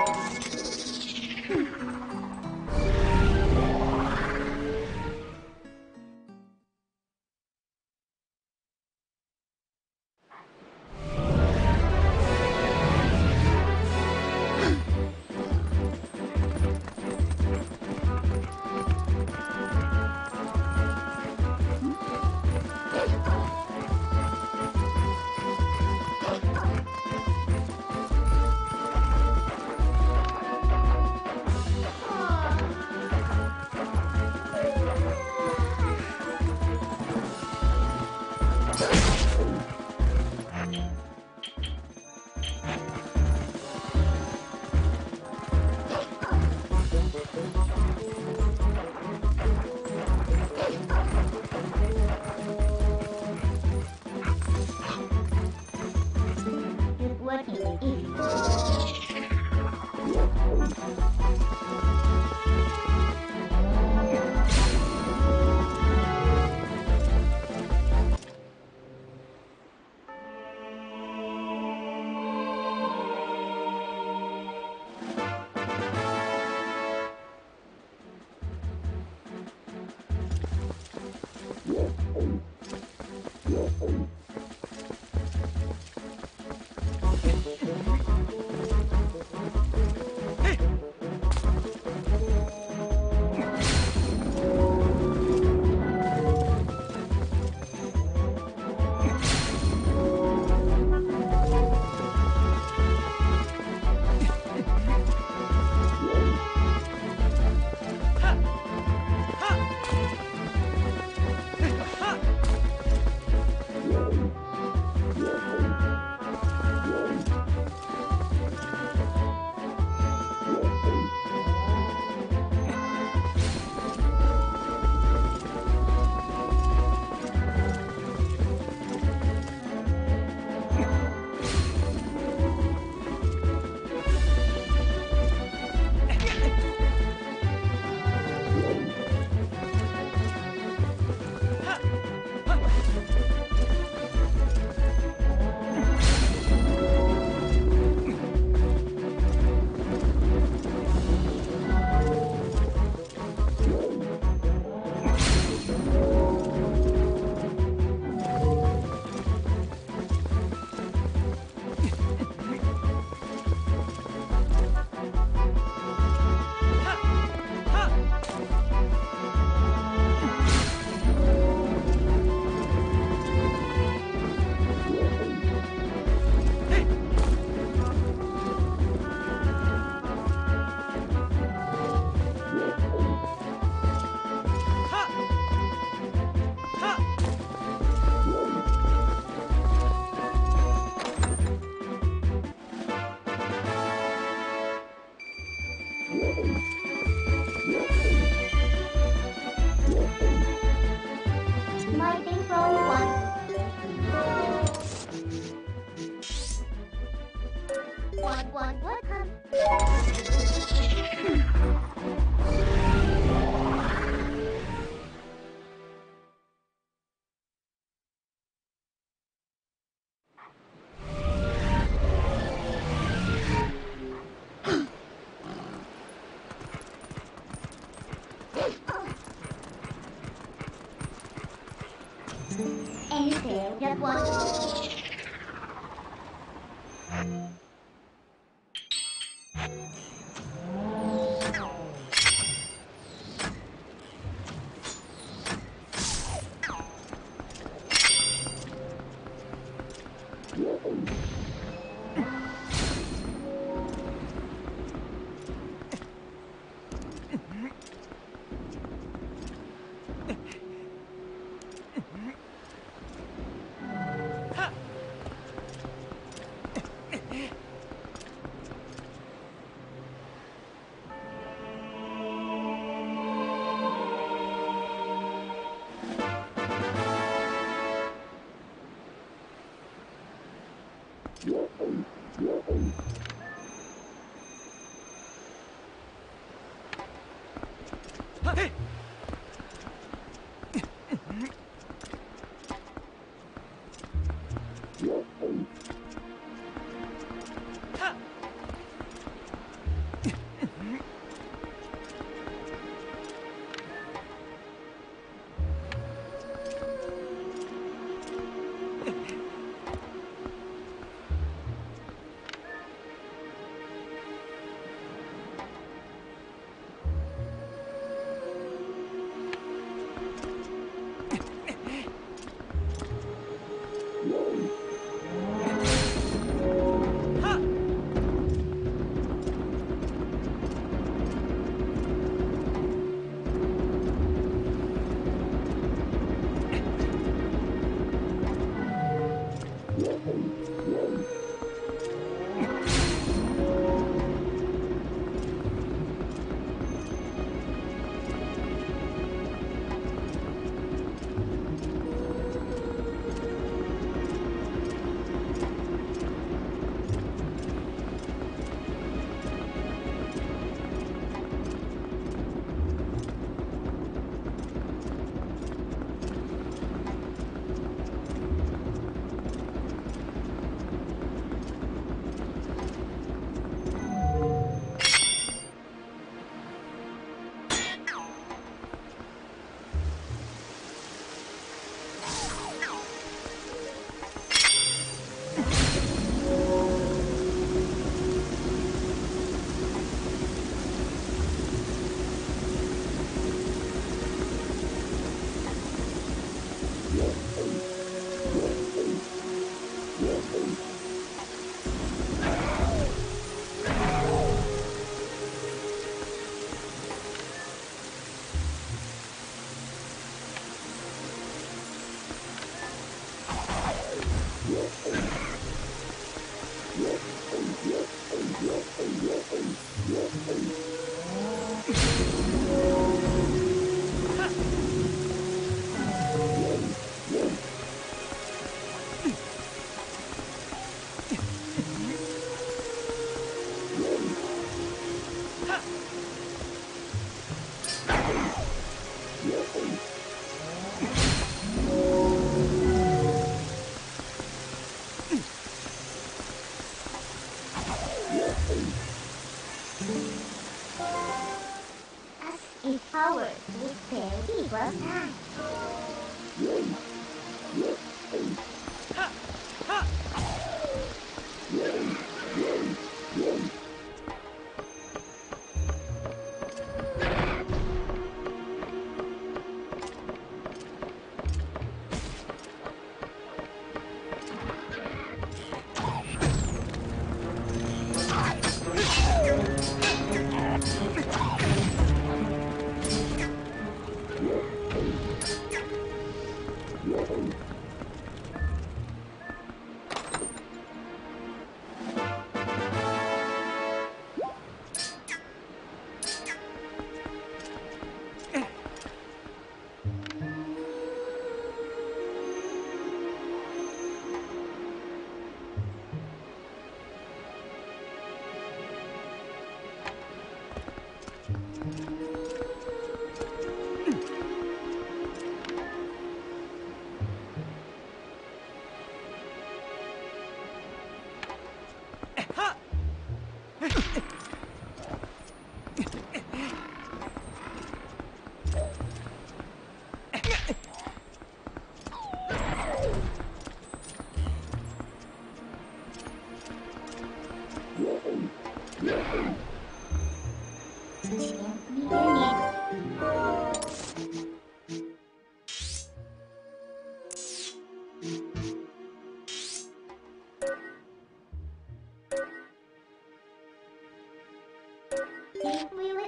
我。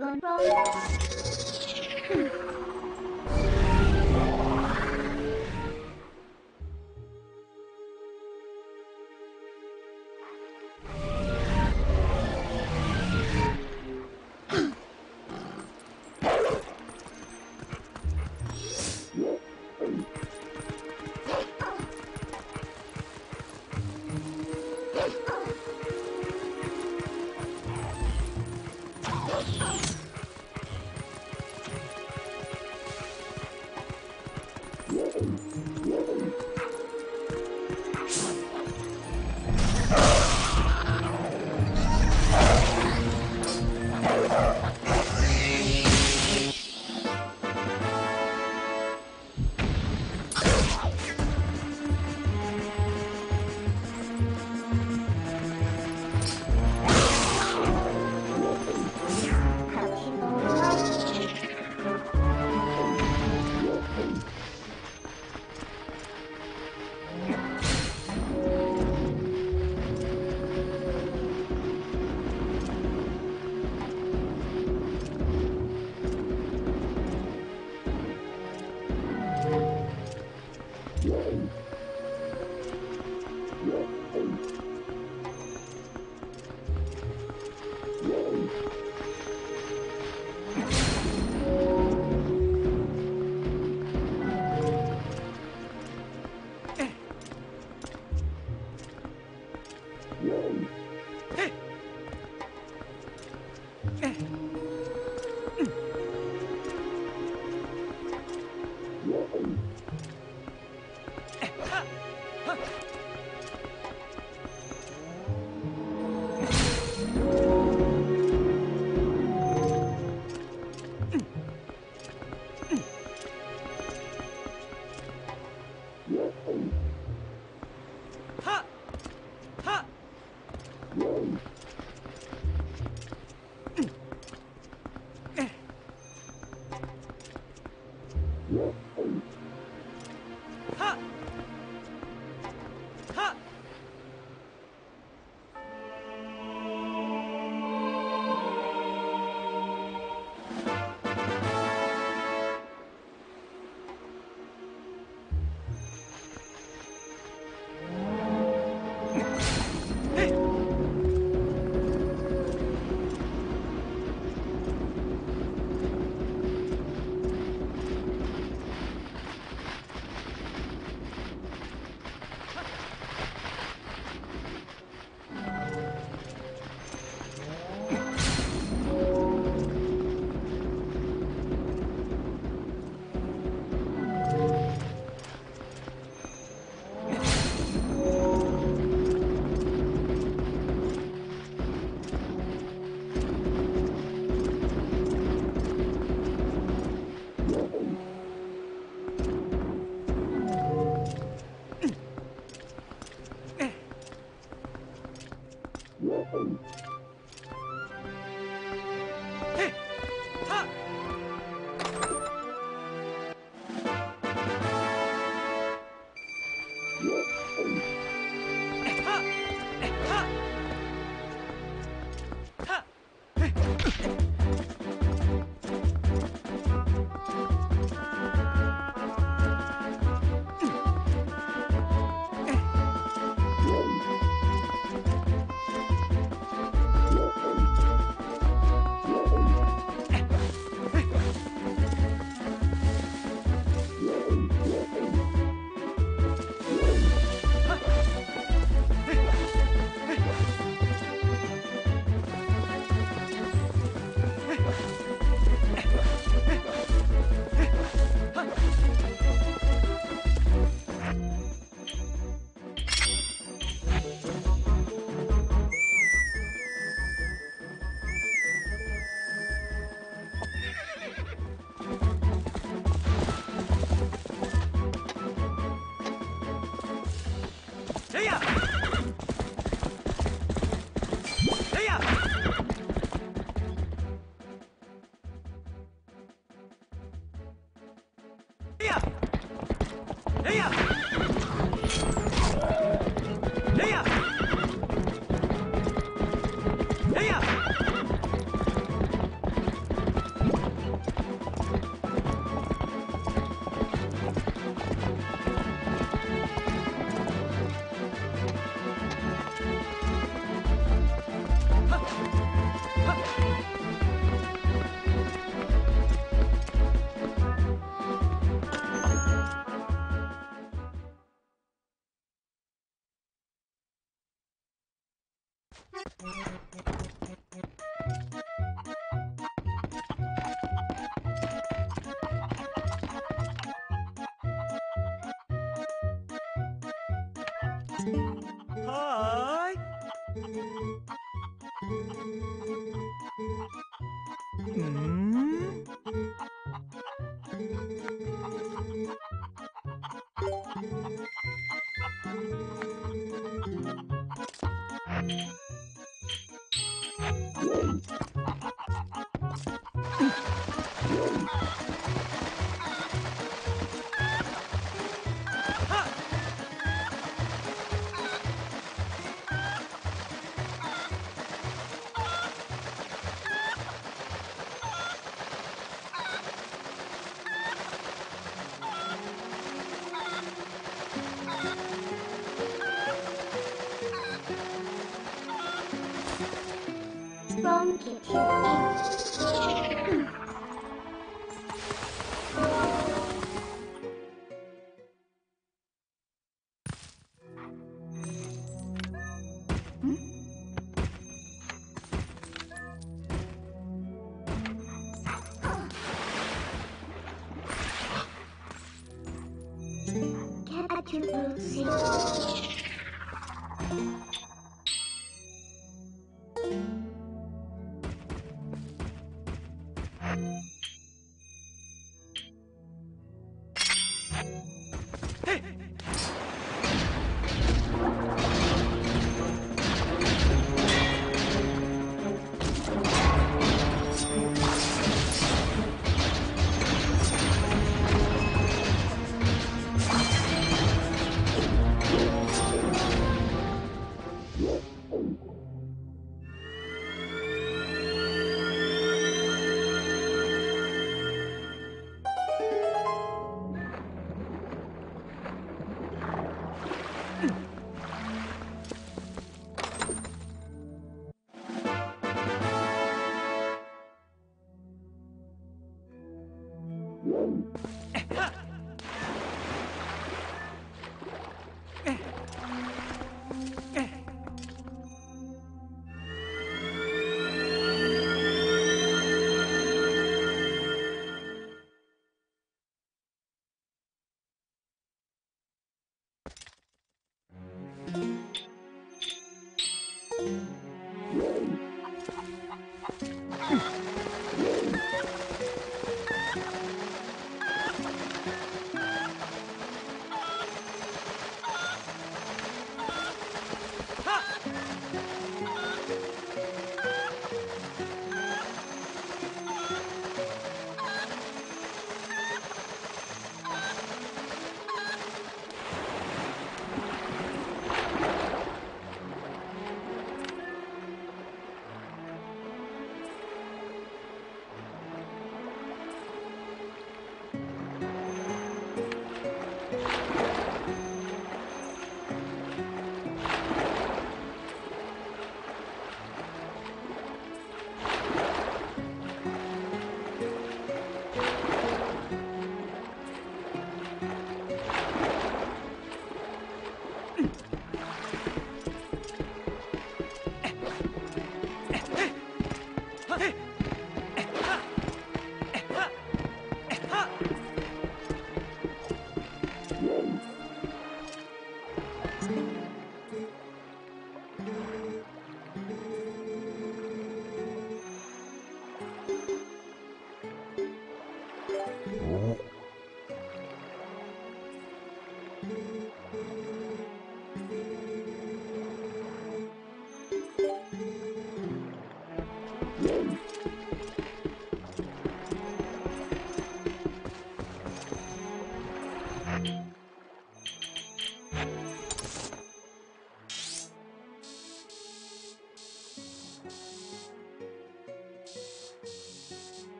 Really good,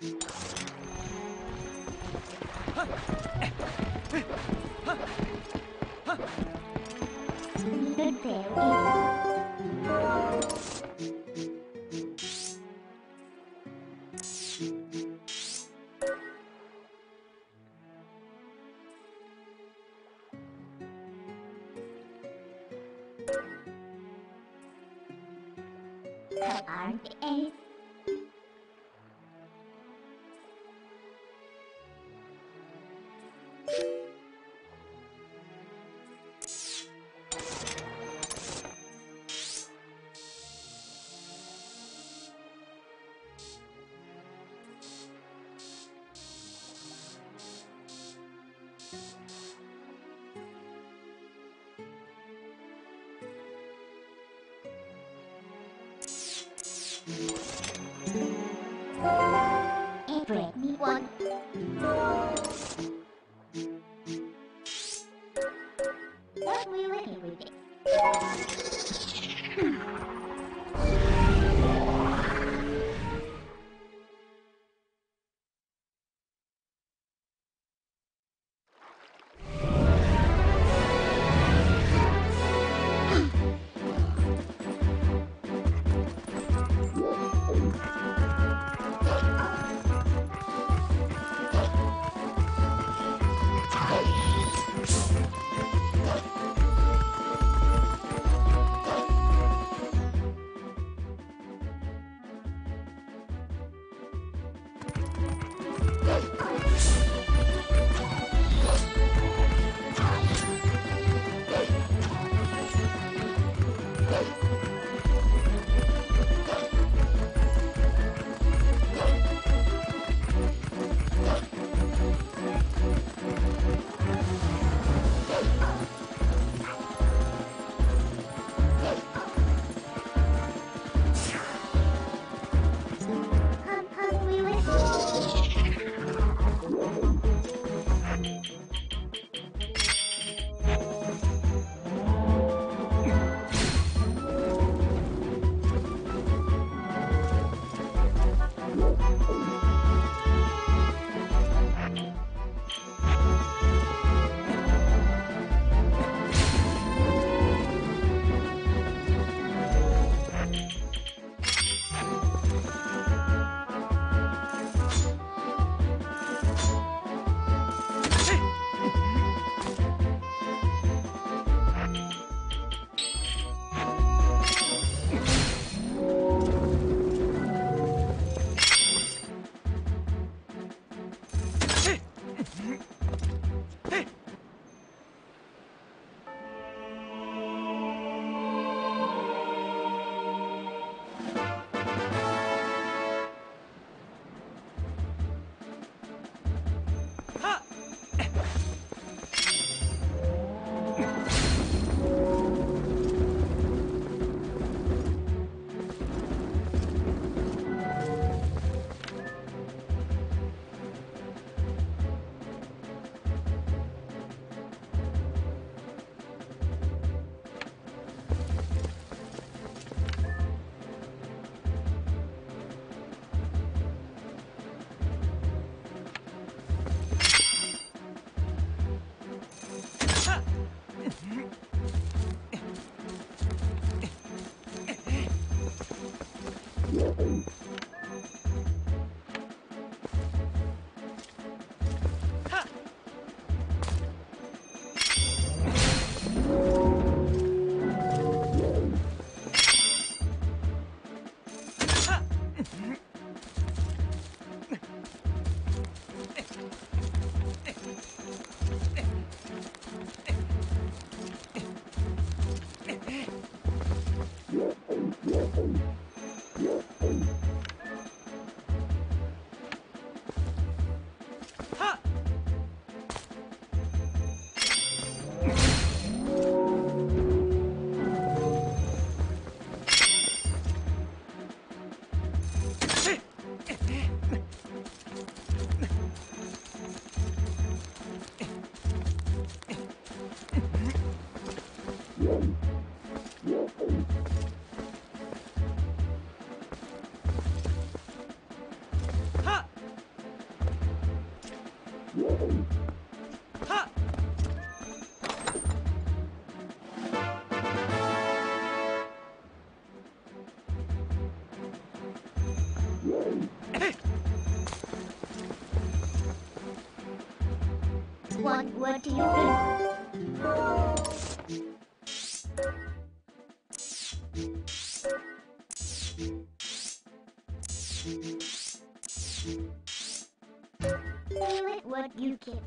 Good fairy. Bring me one. Do it what you can.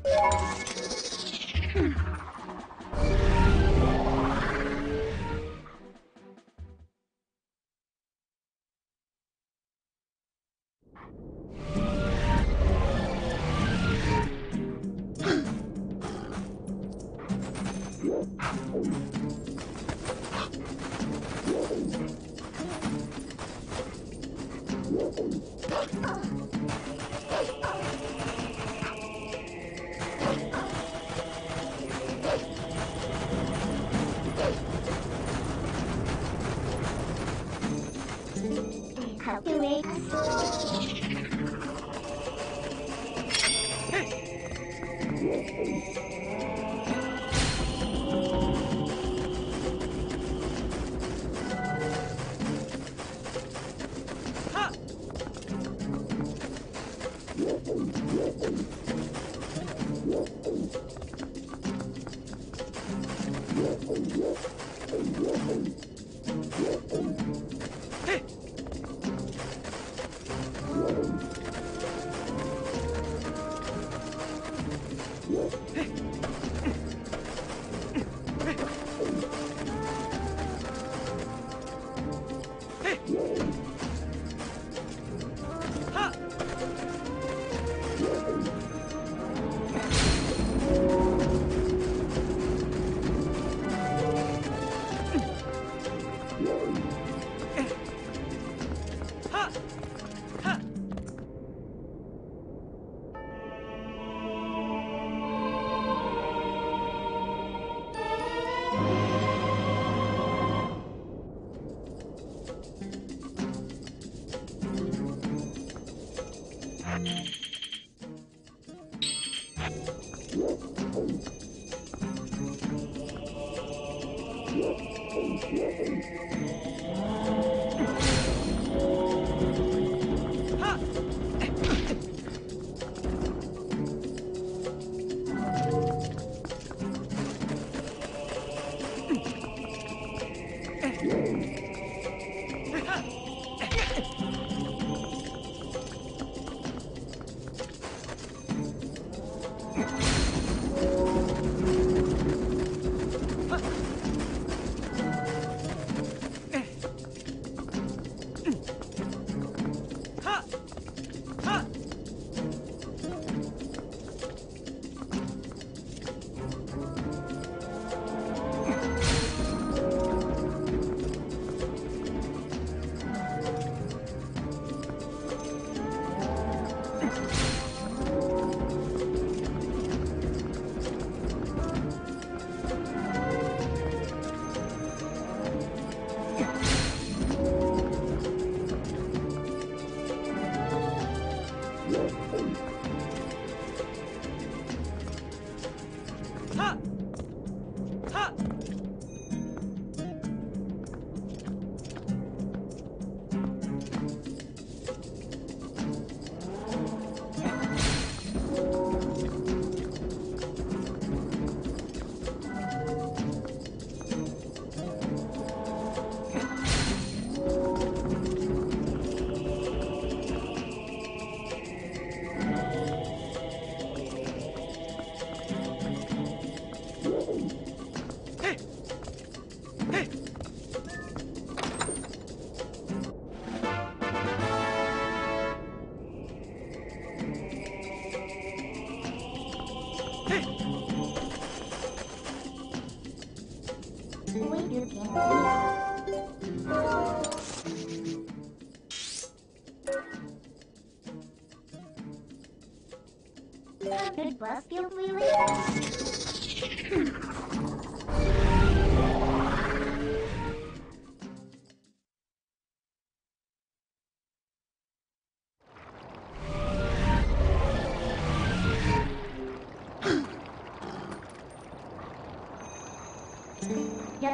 Bus build really?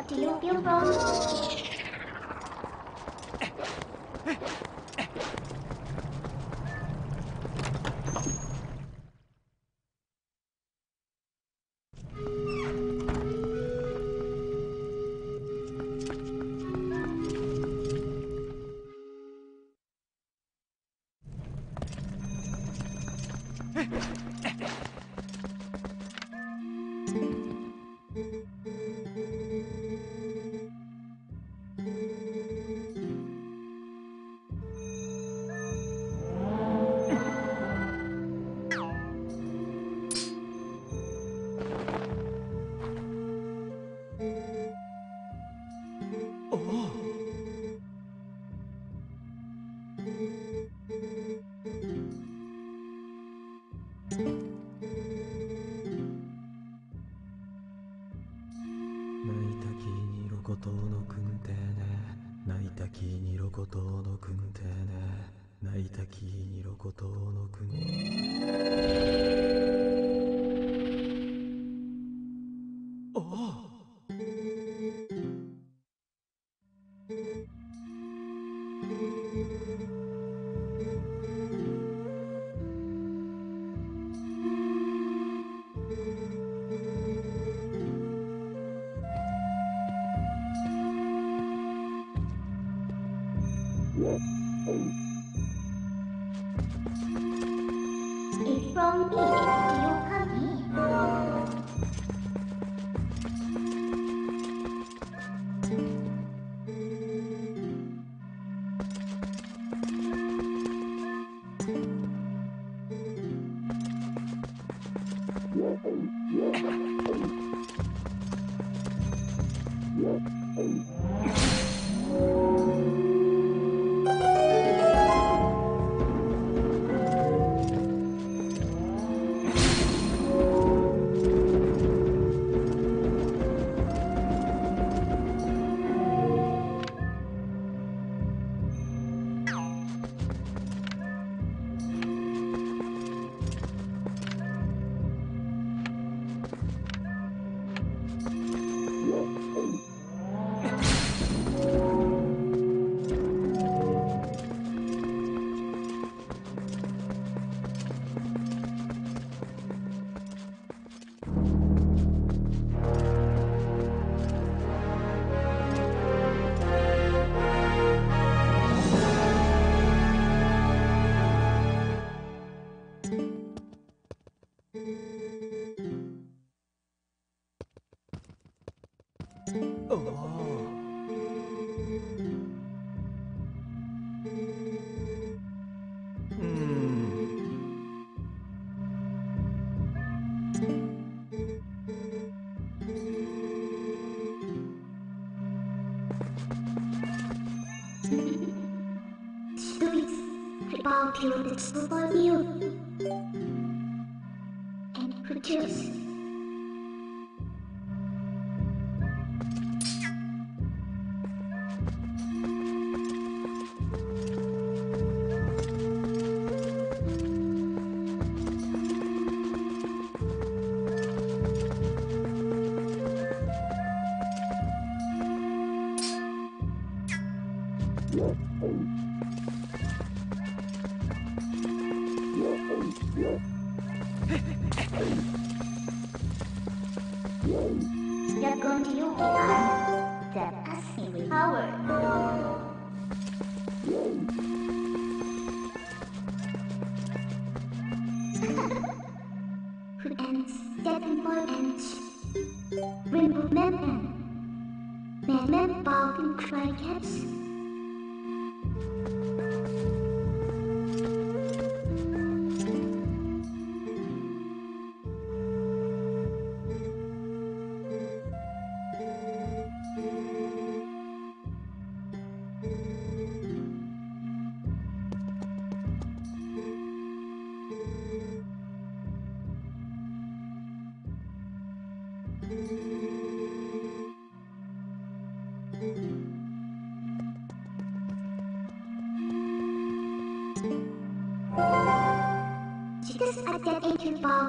To you, build wrong. último 包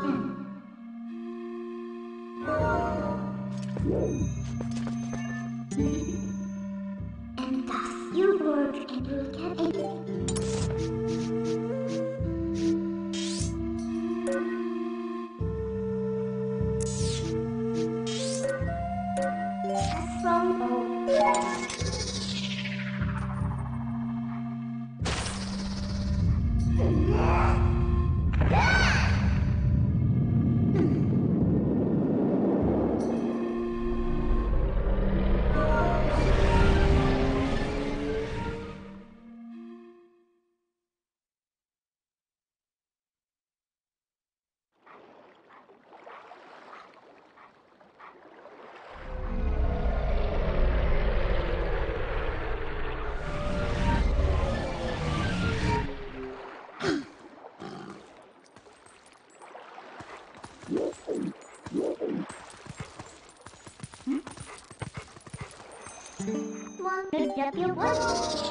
job, you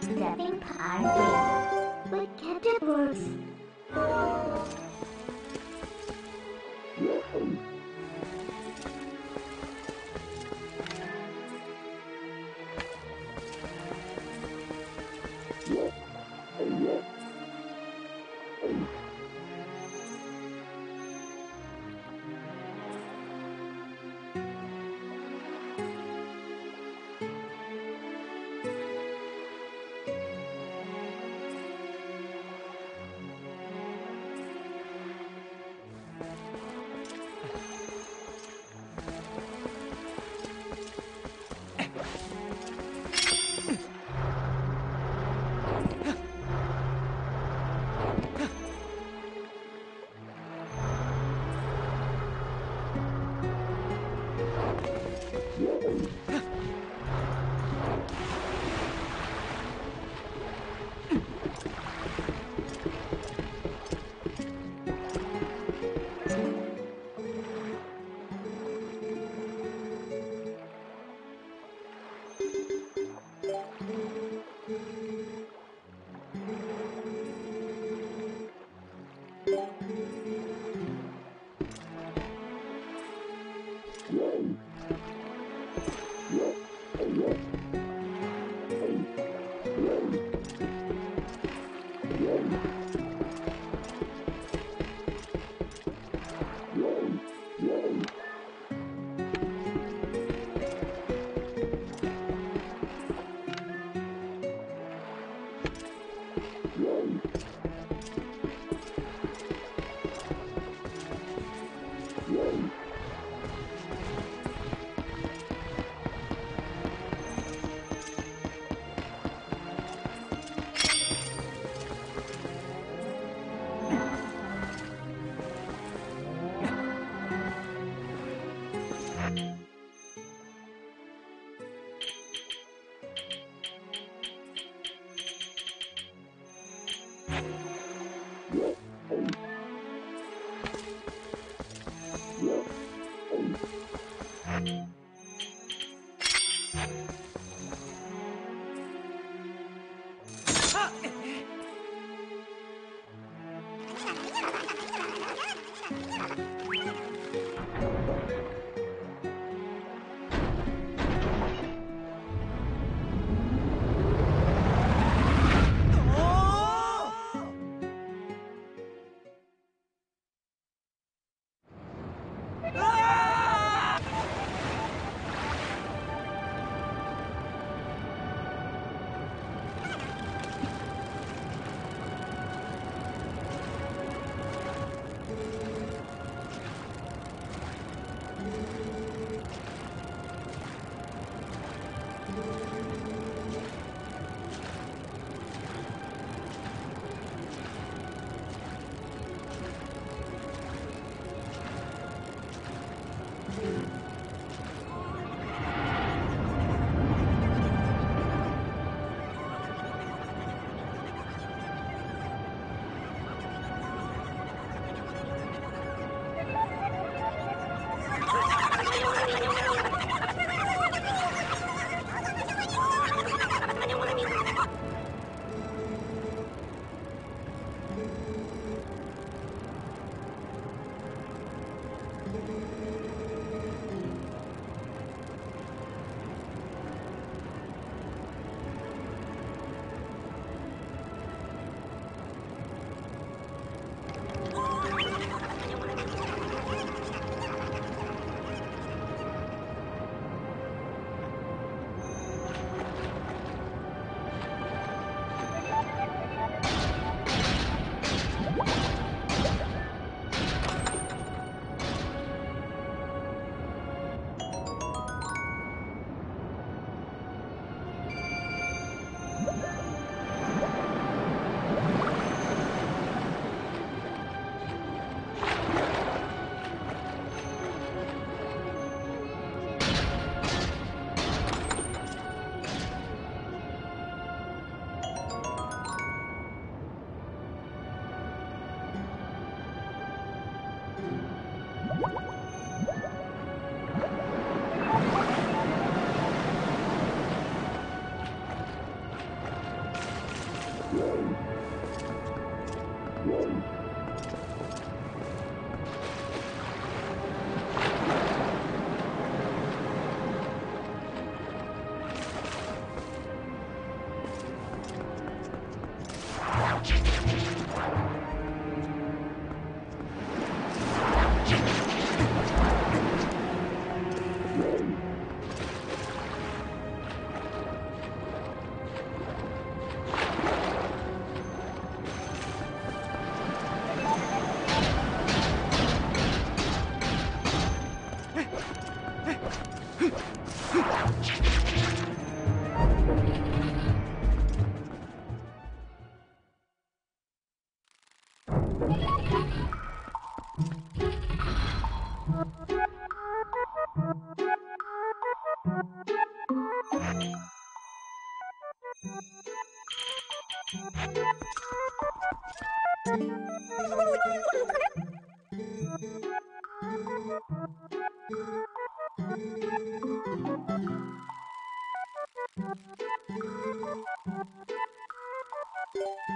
Stepping car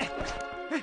えっえっ!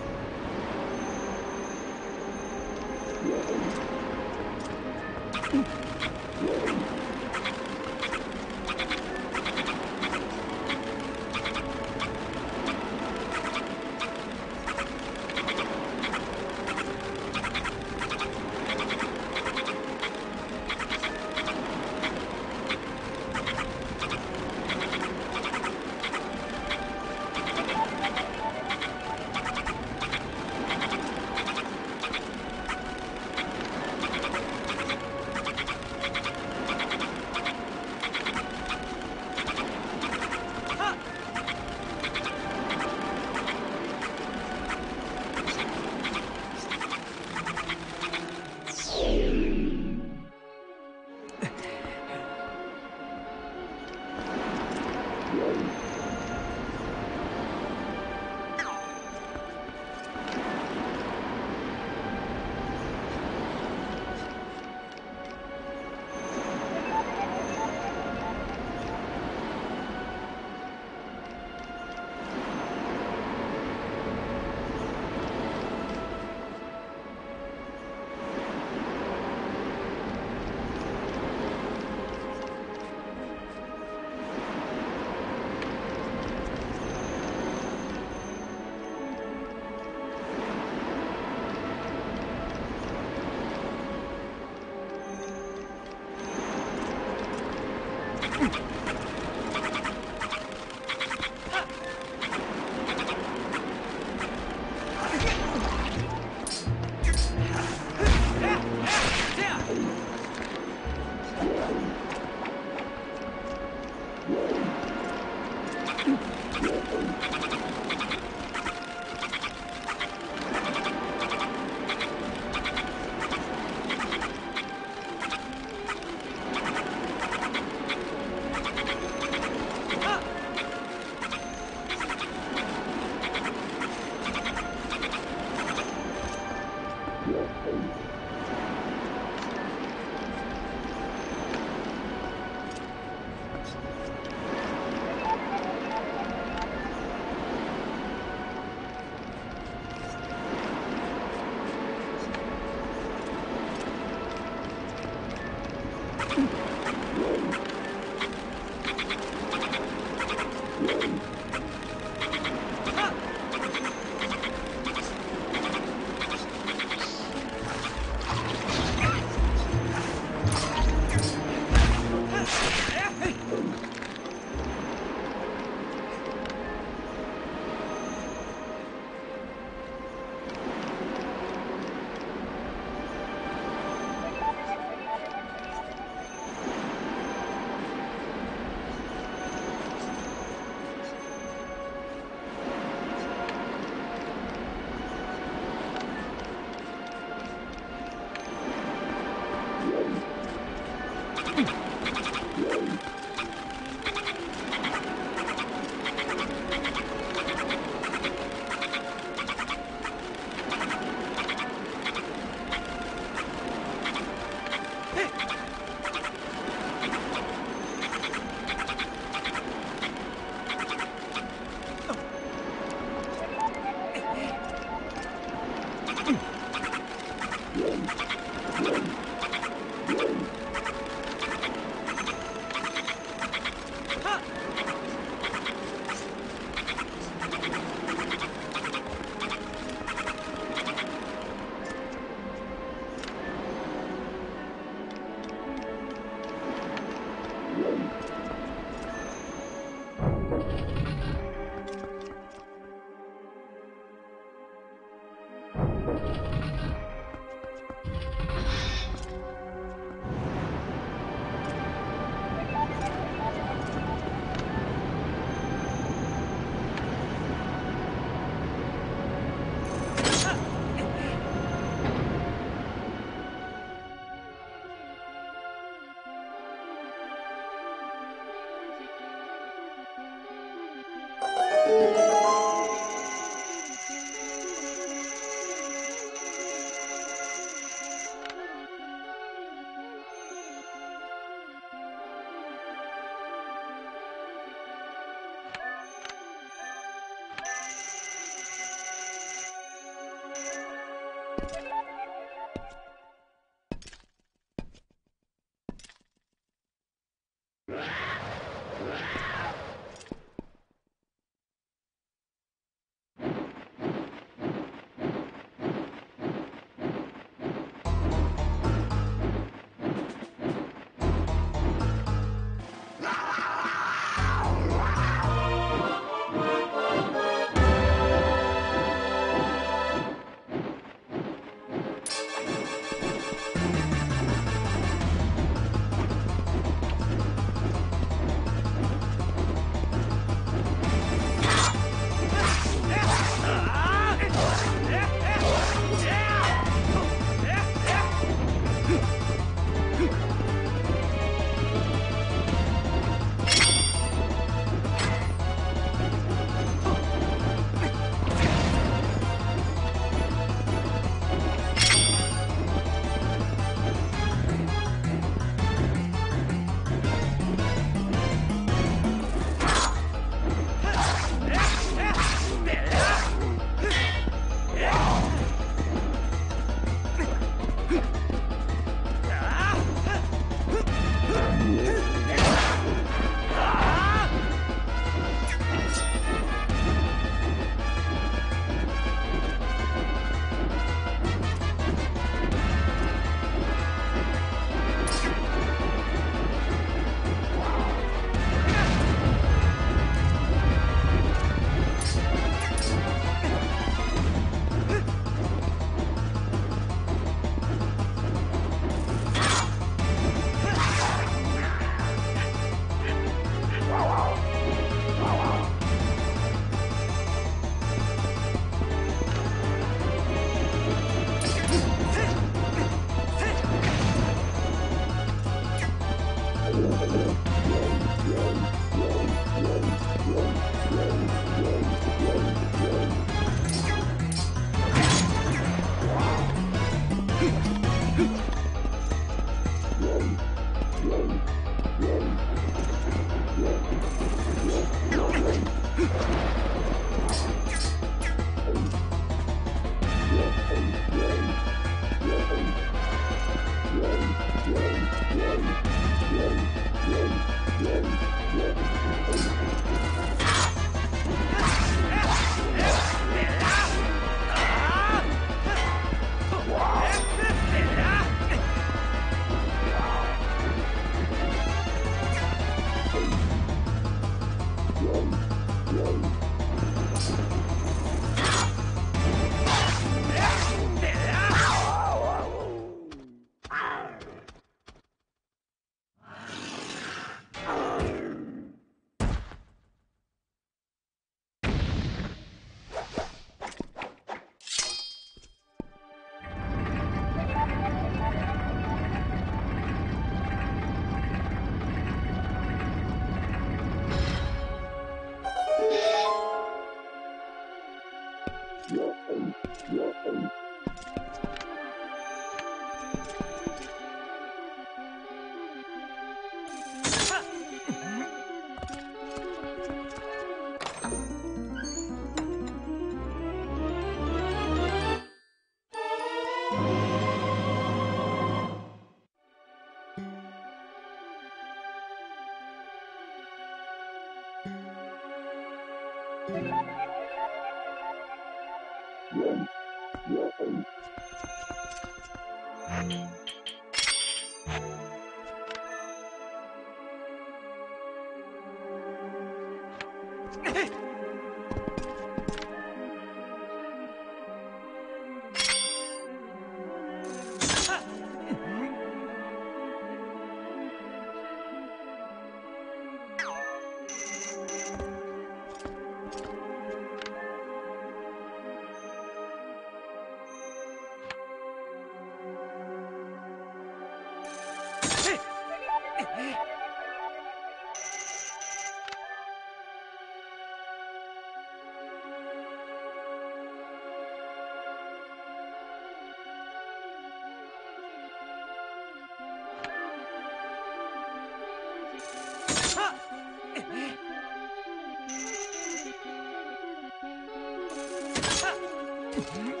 Mm-hmm.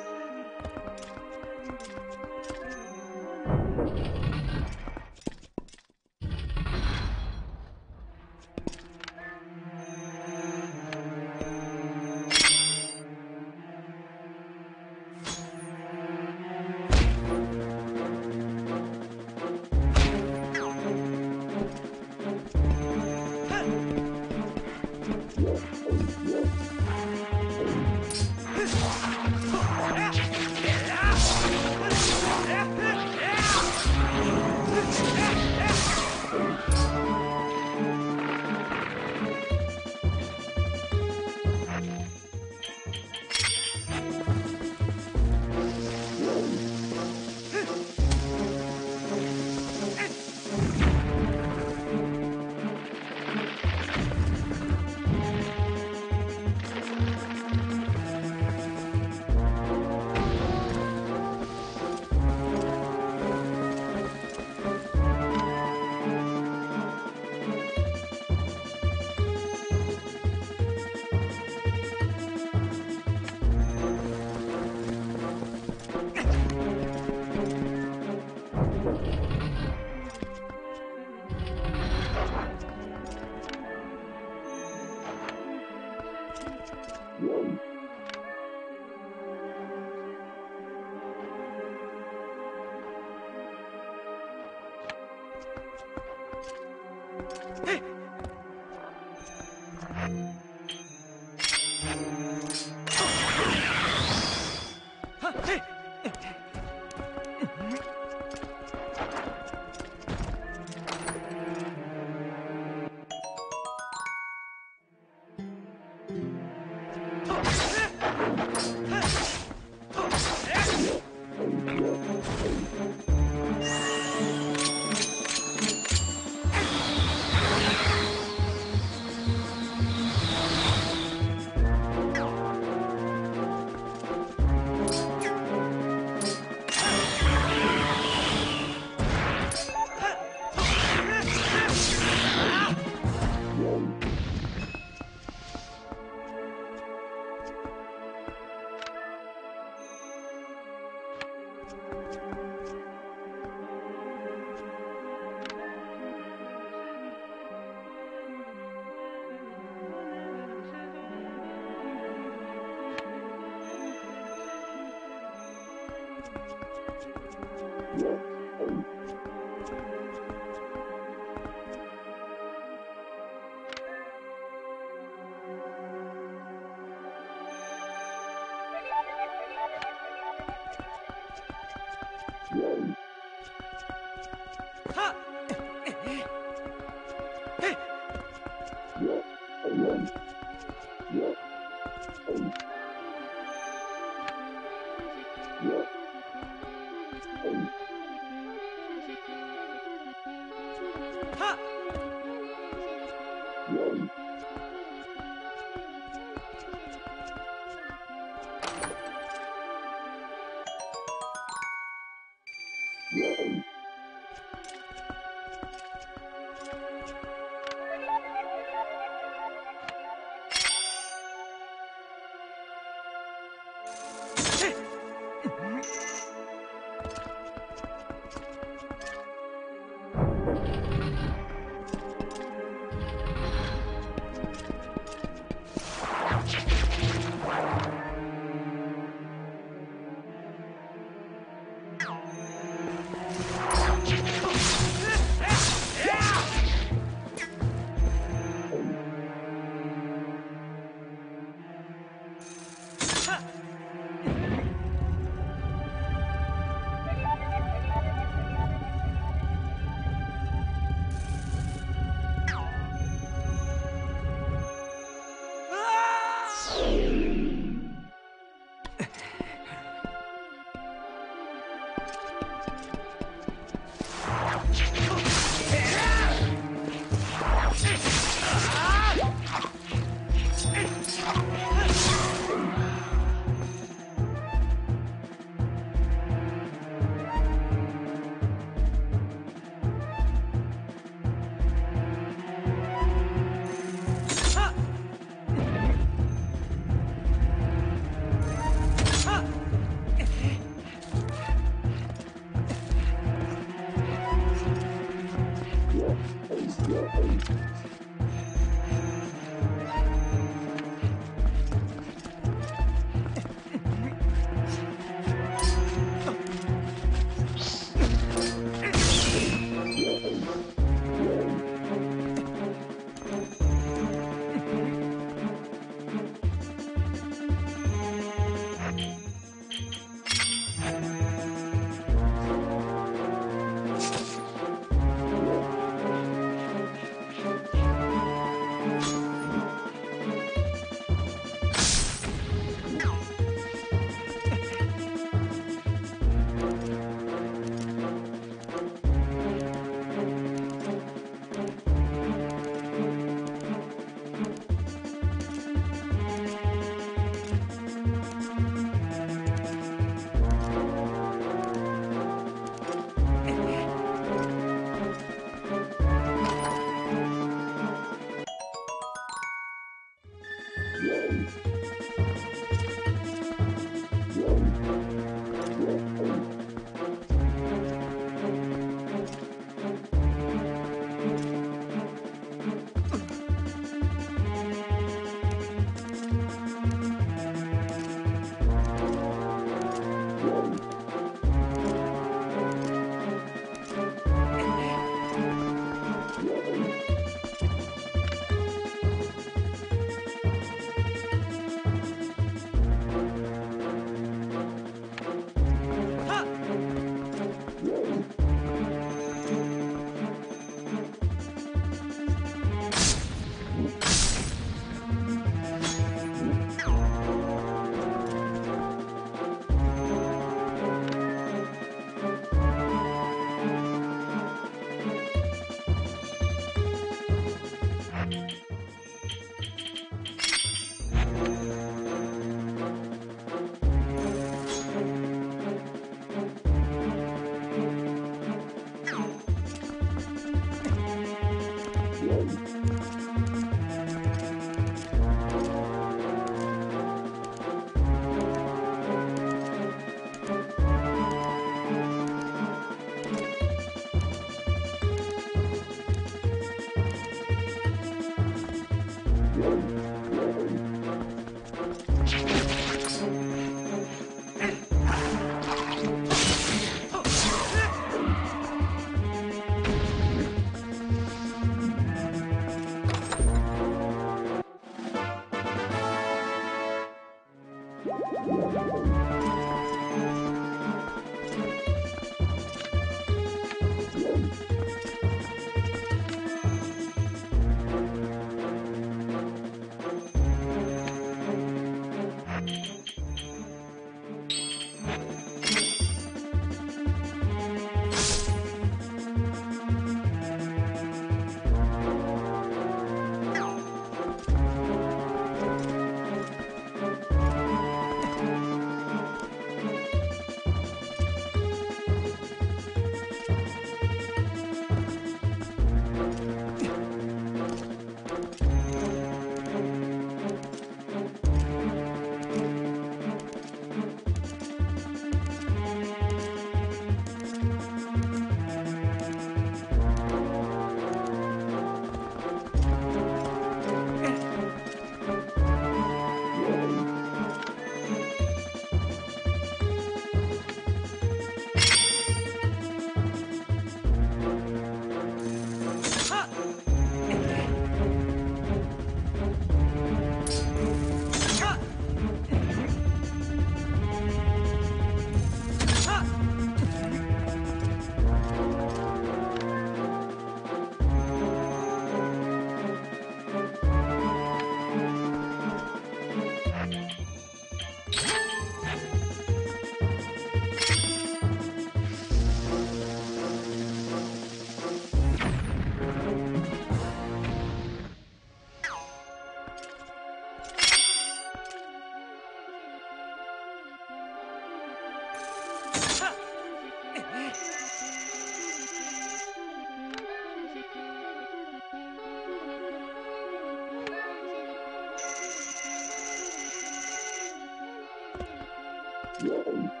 Projected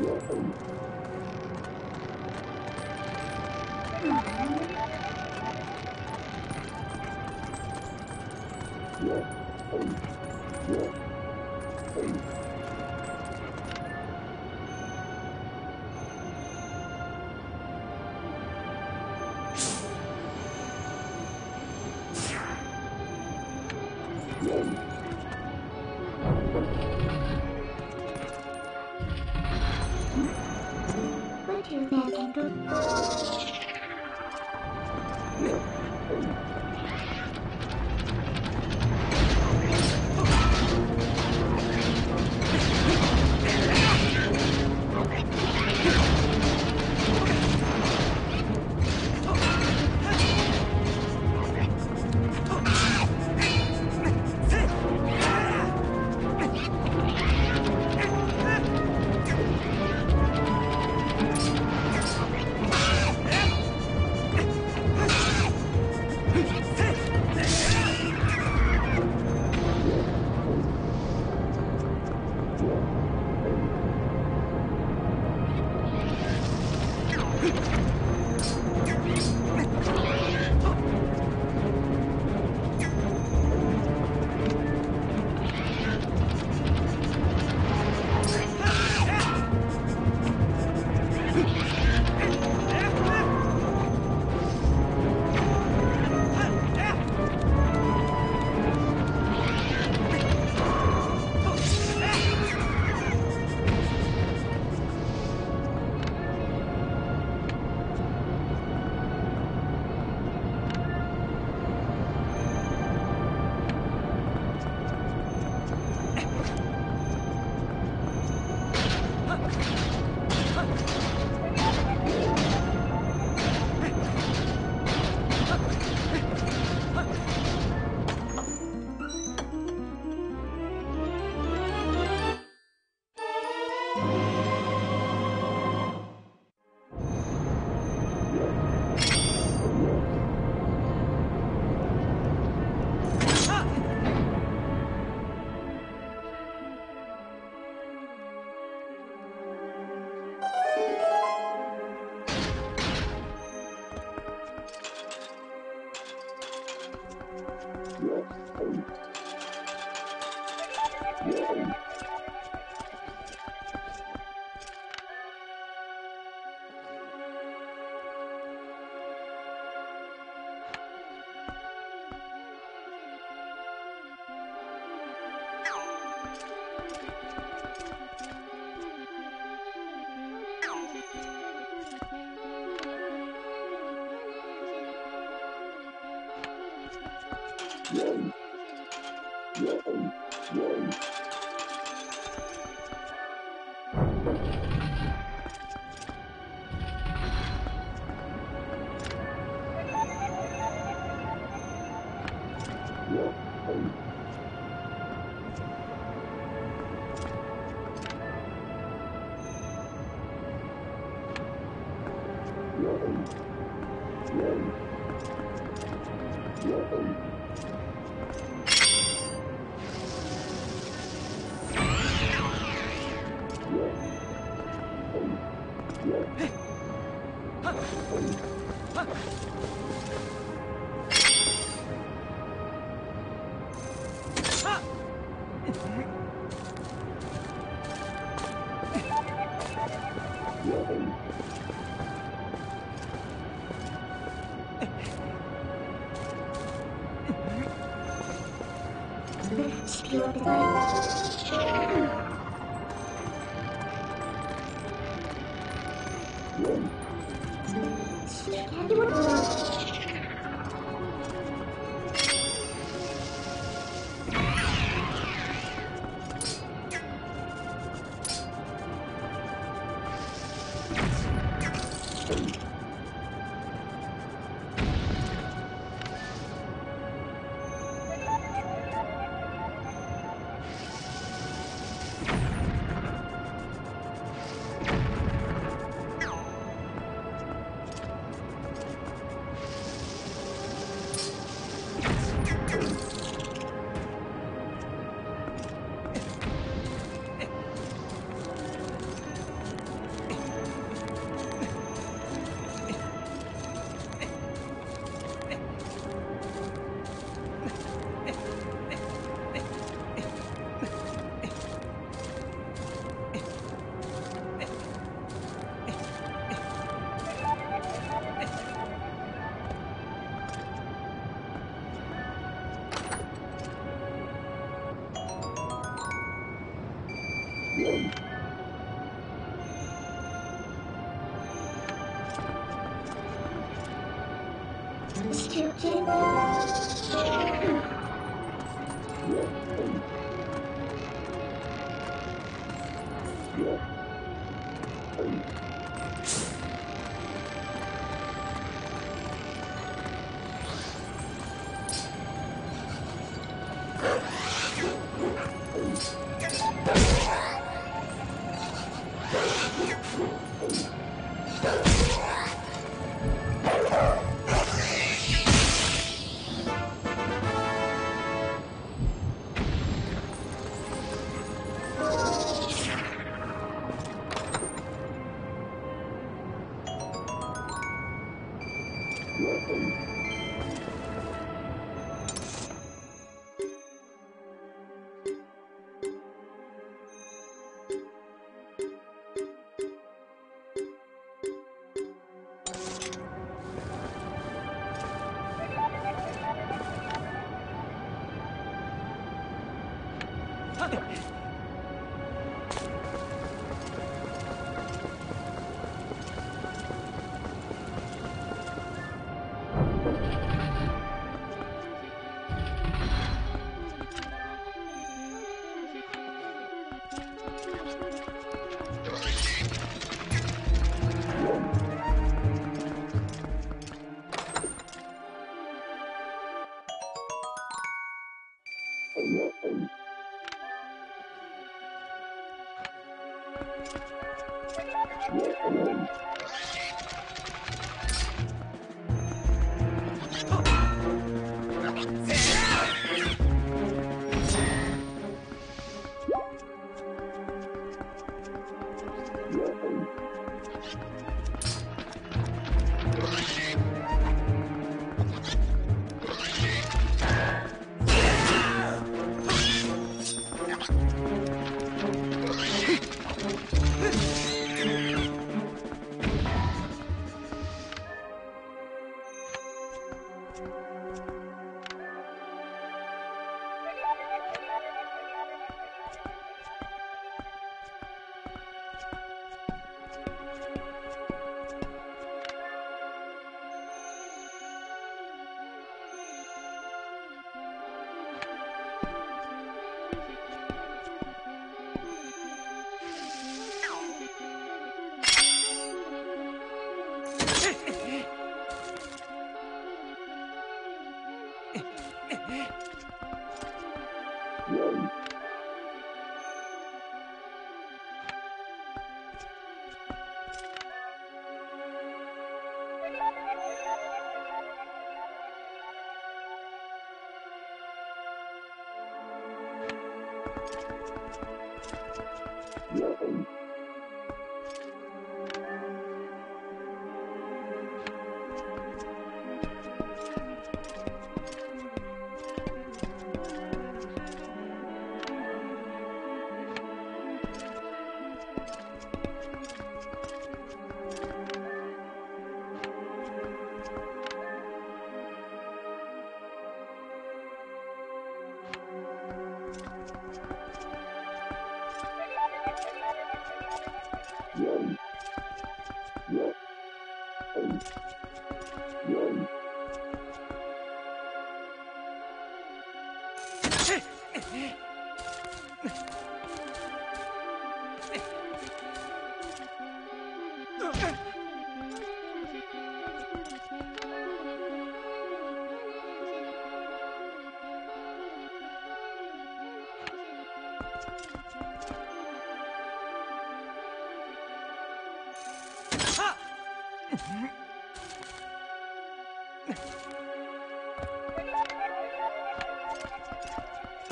What 地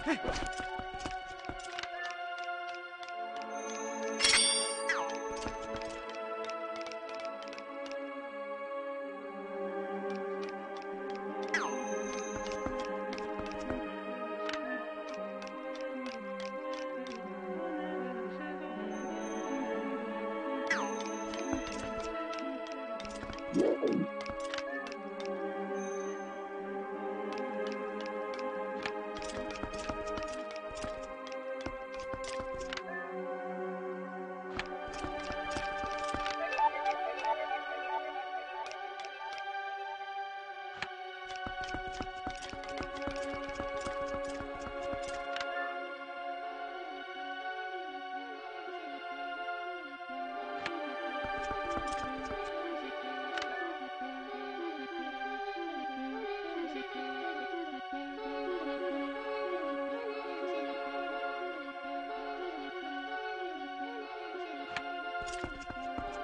Hey!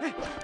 Hey!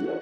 Yeah.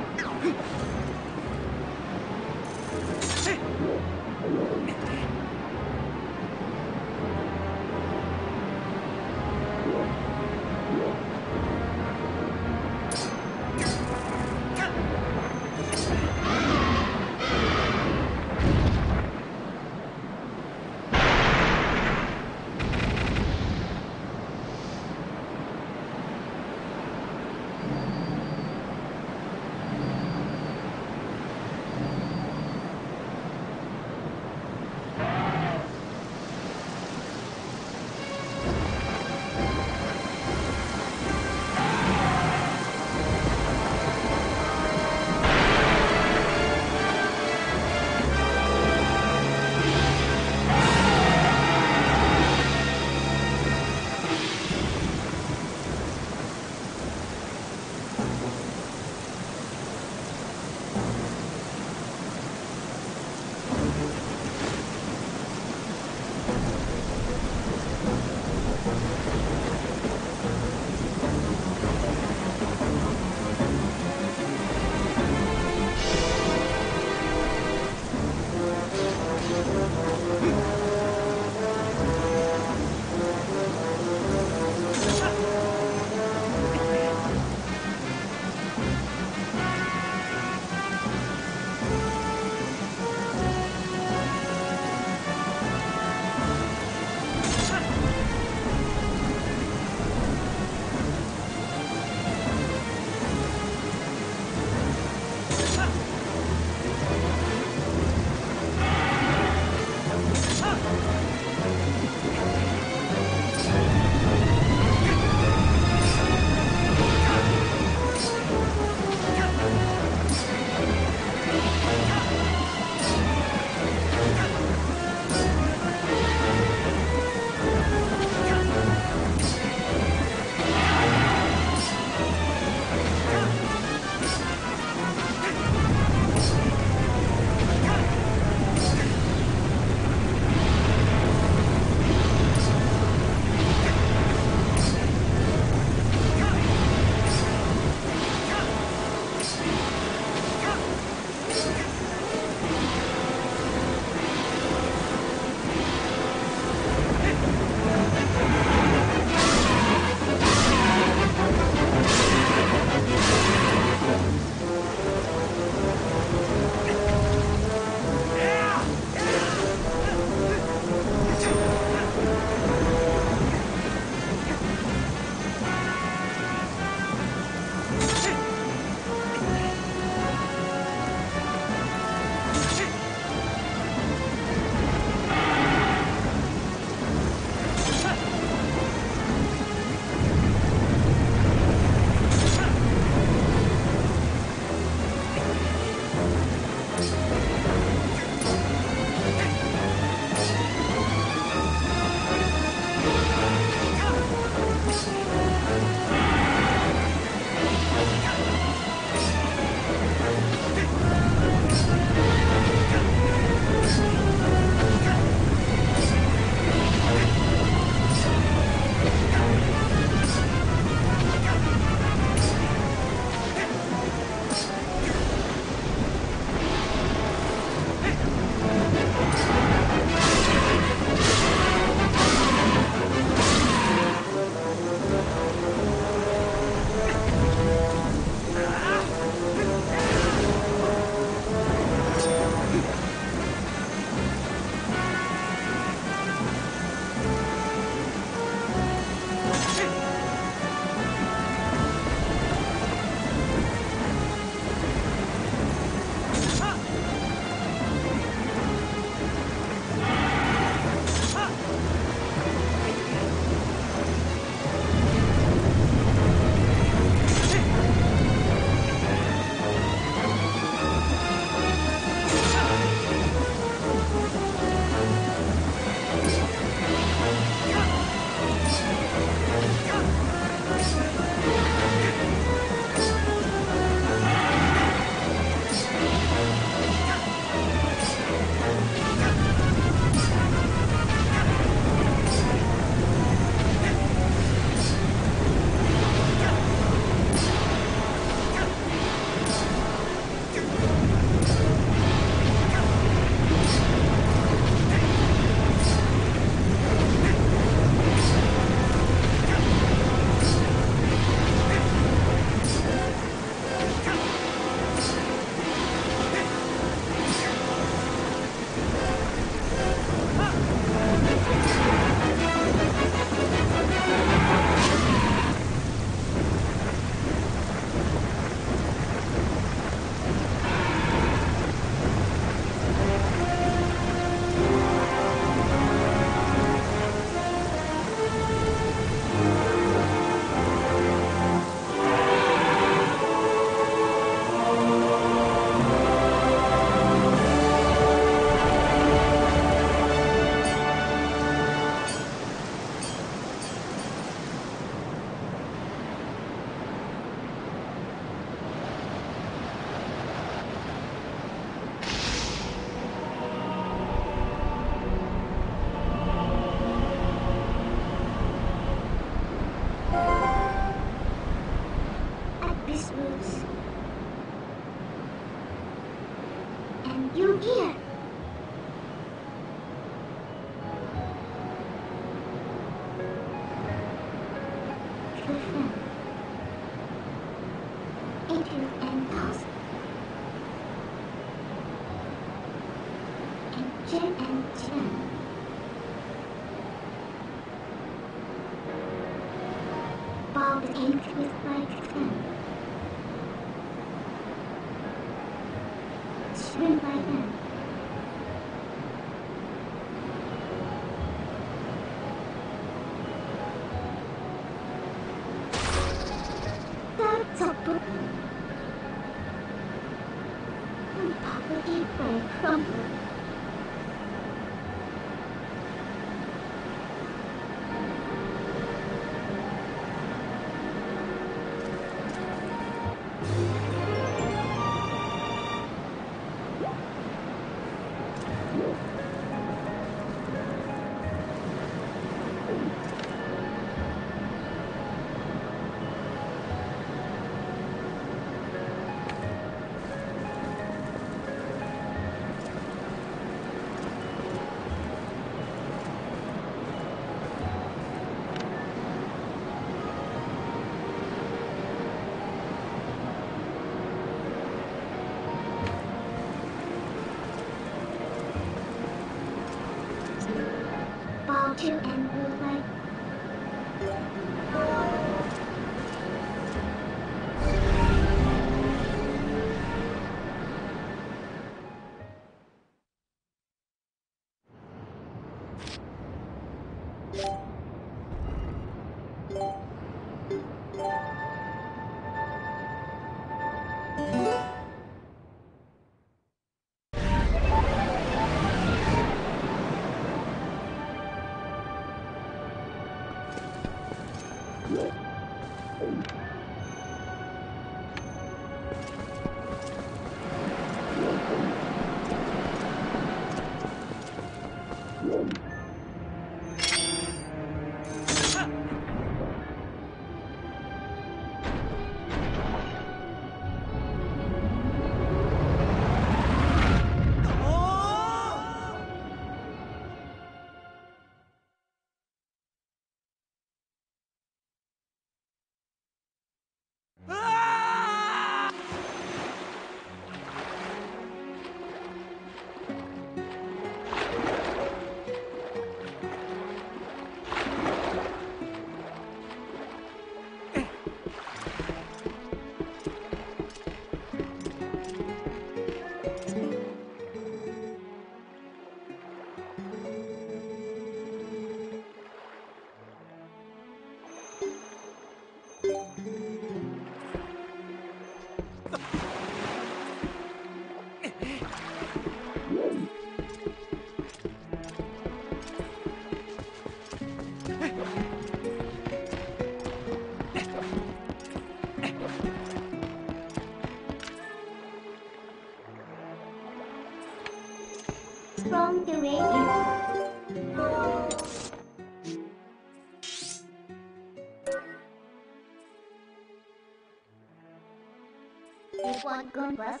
One good bus.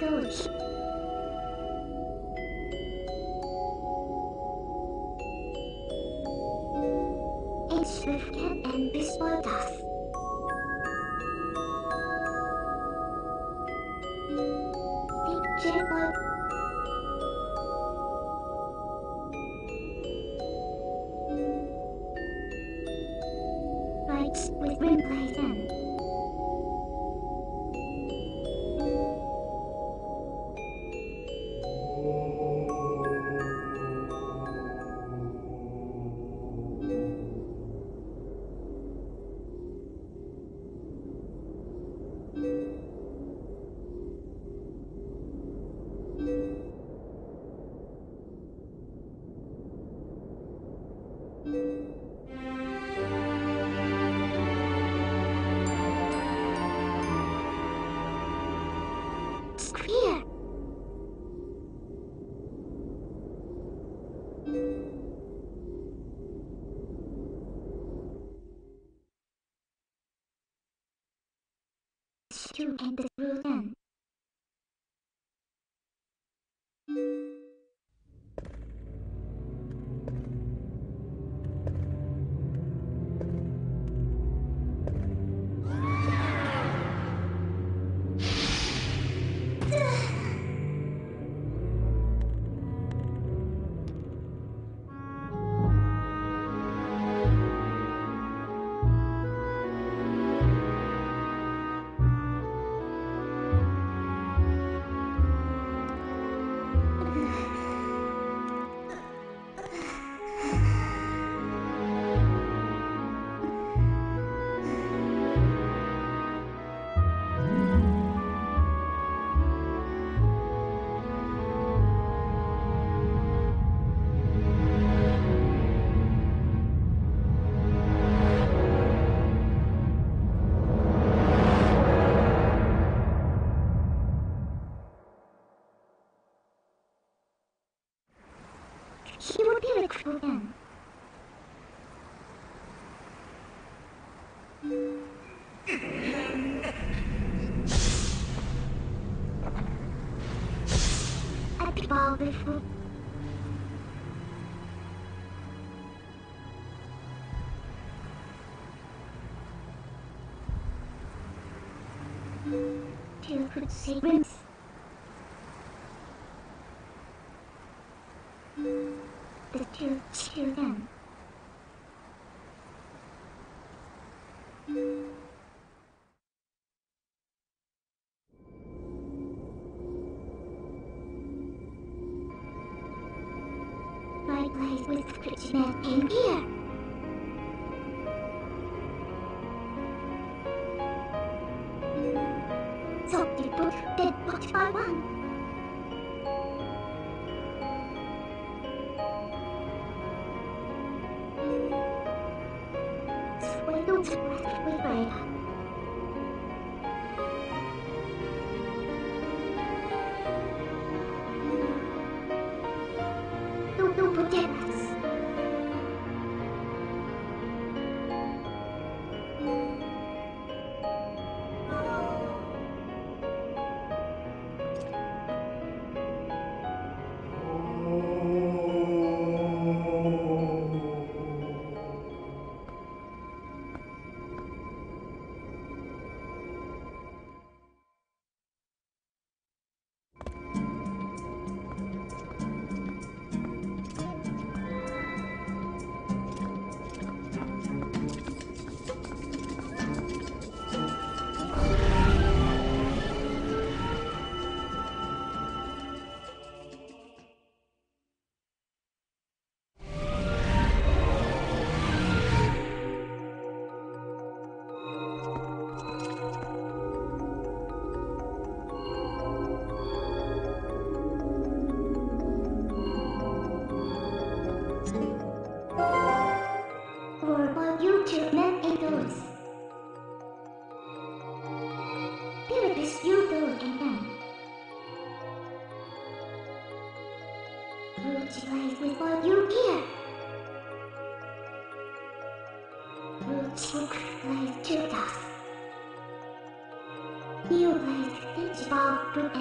Welcome to end powerful to could see in here. So they both dead box by one. Sway don't spread, we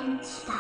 and stop.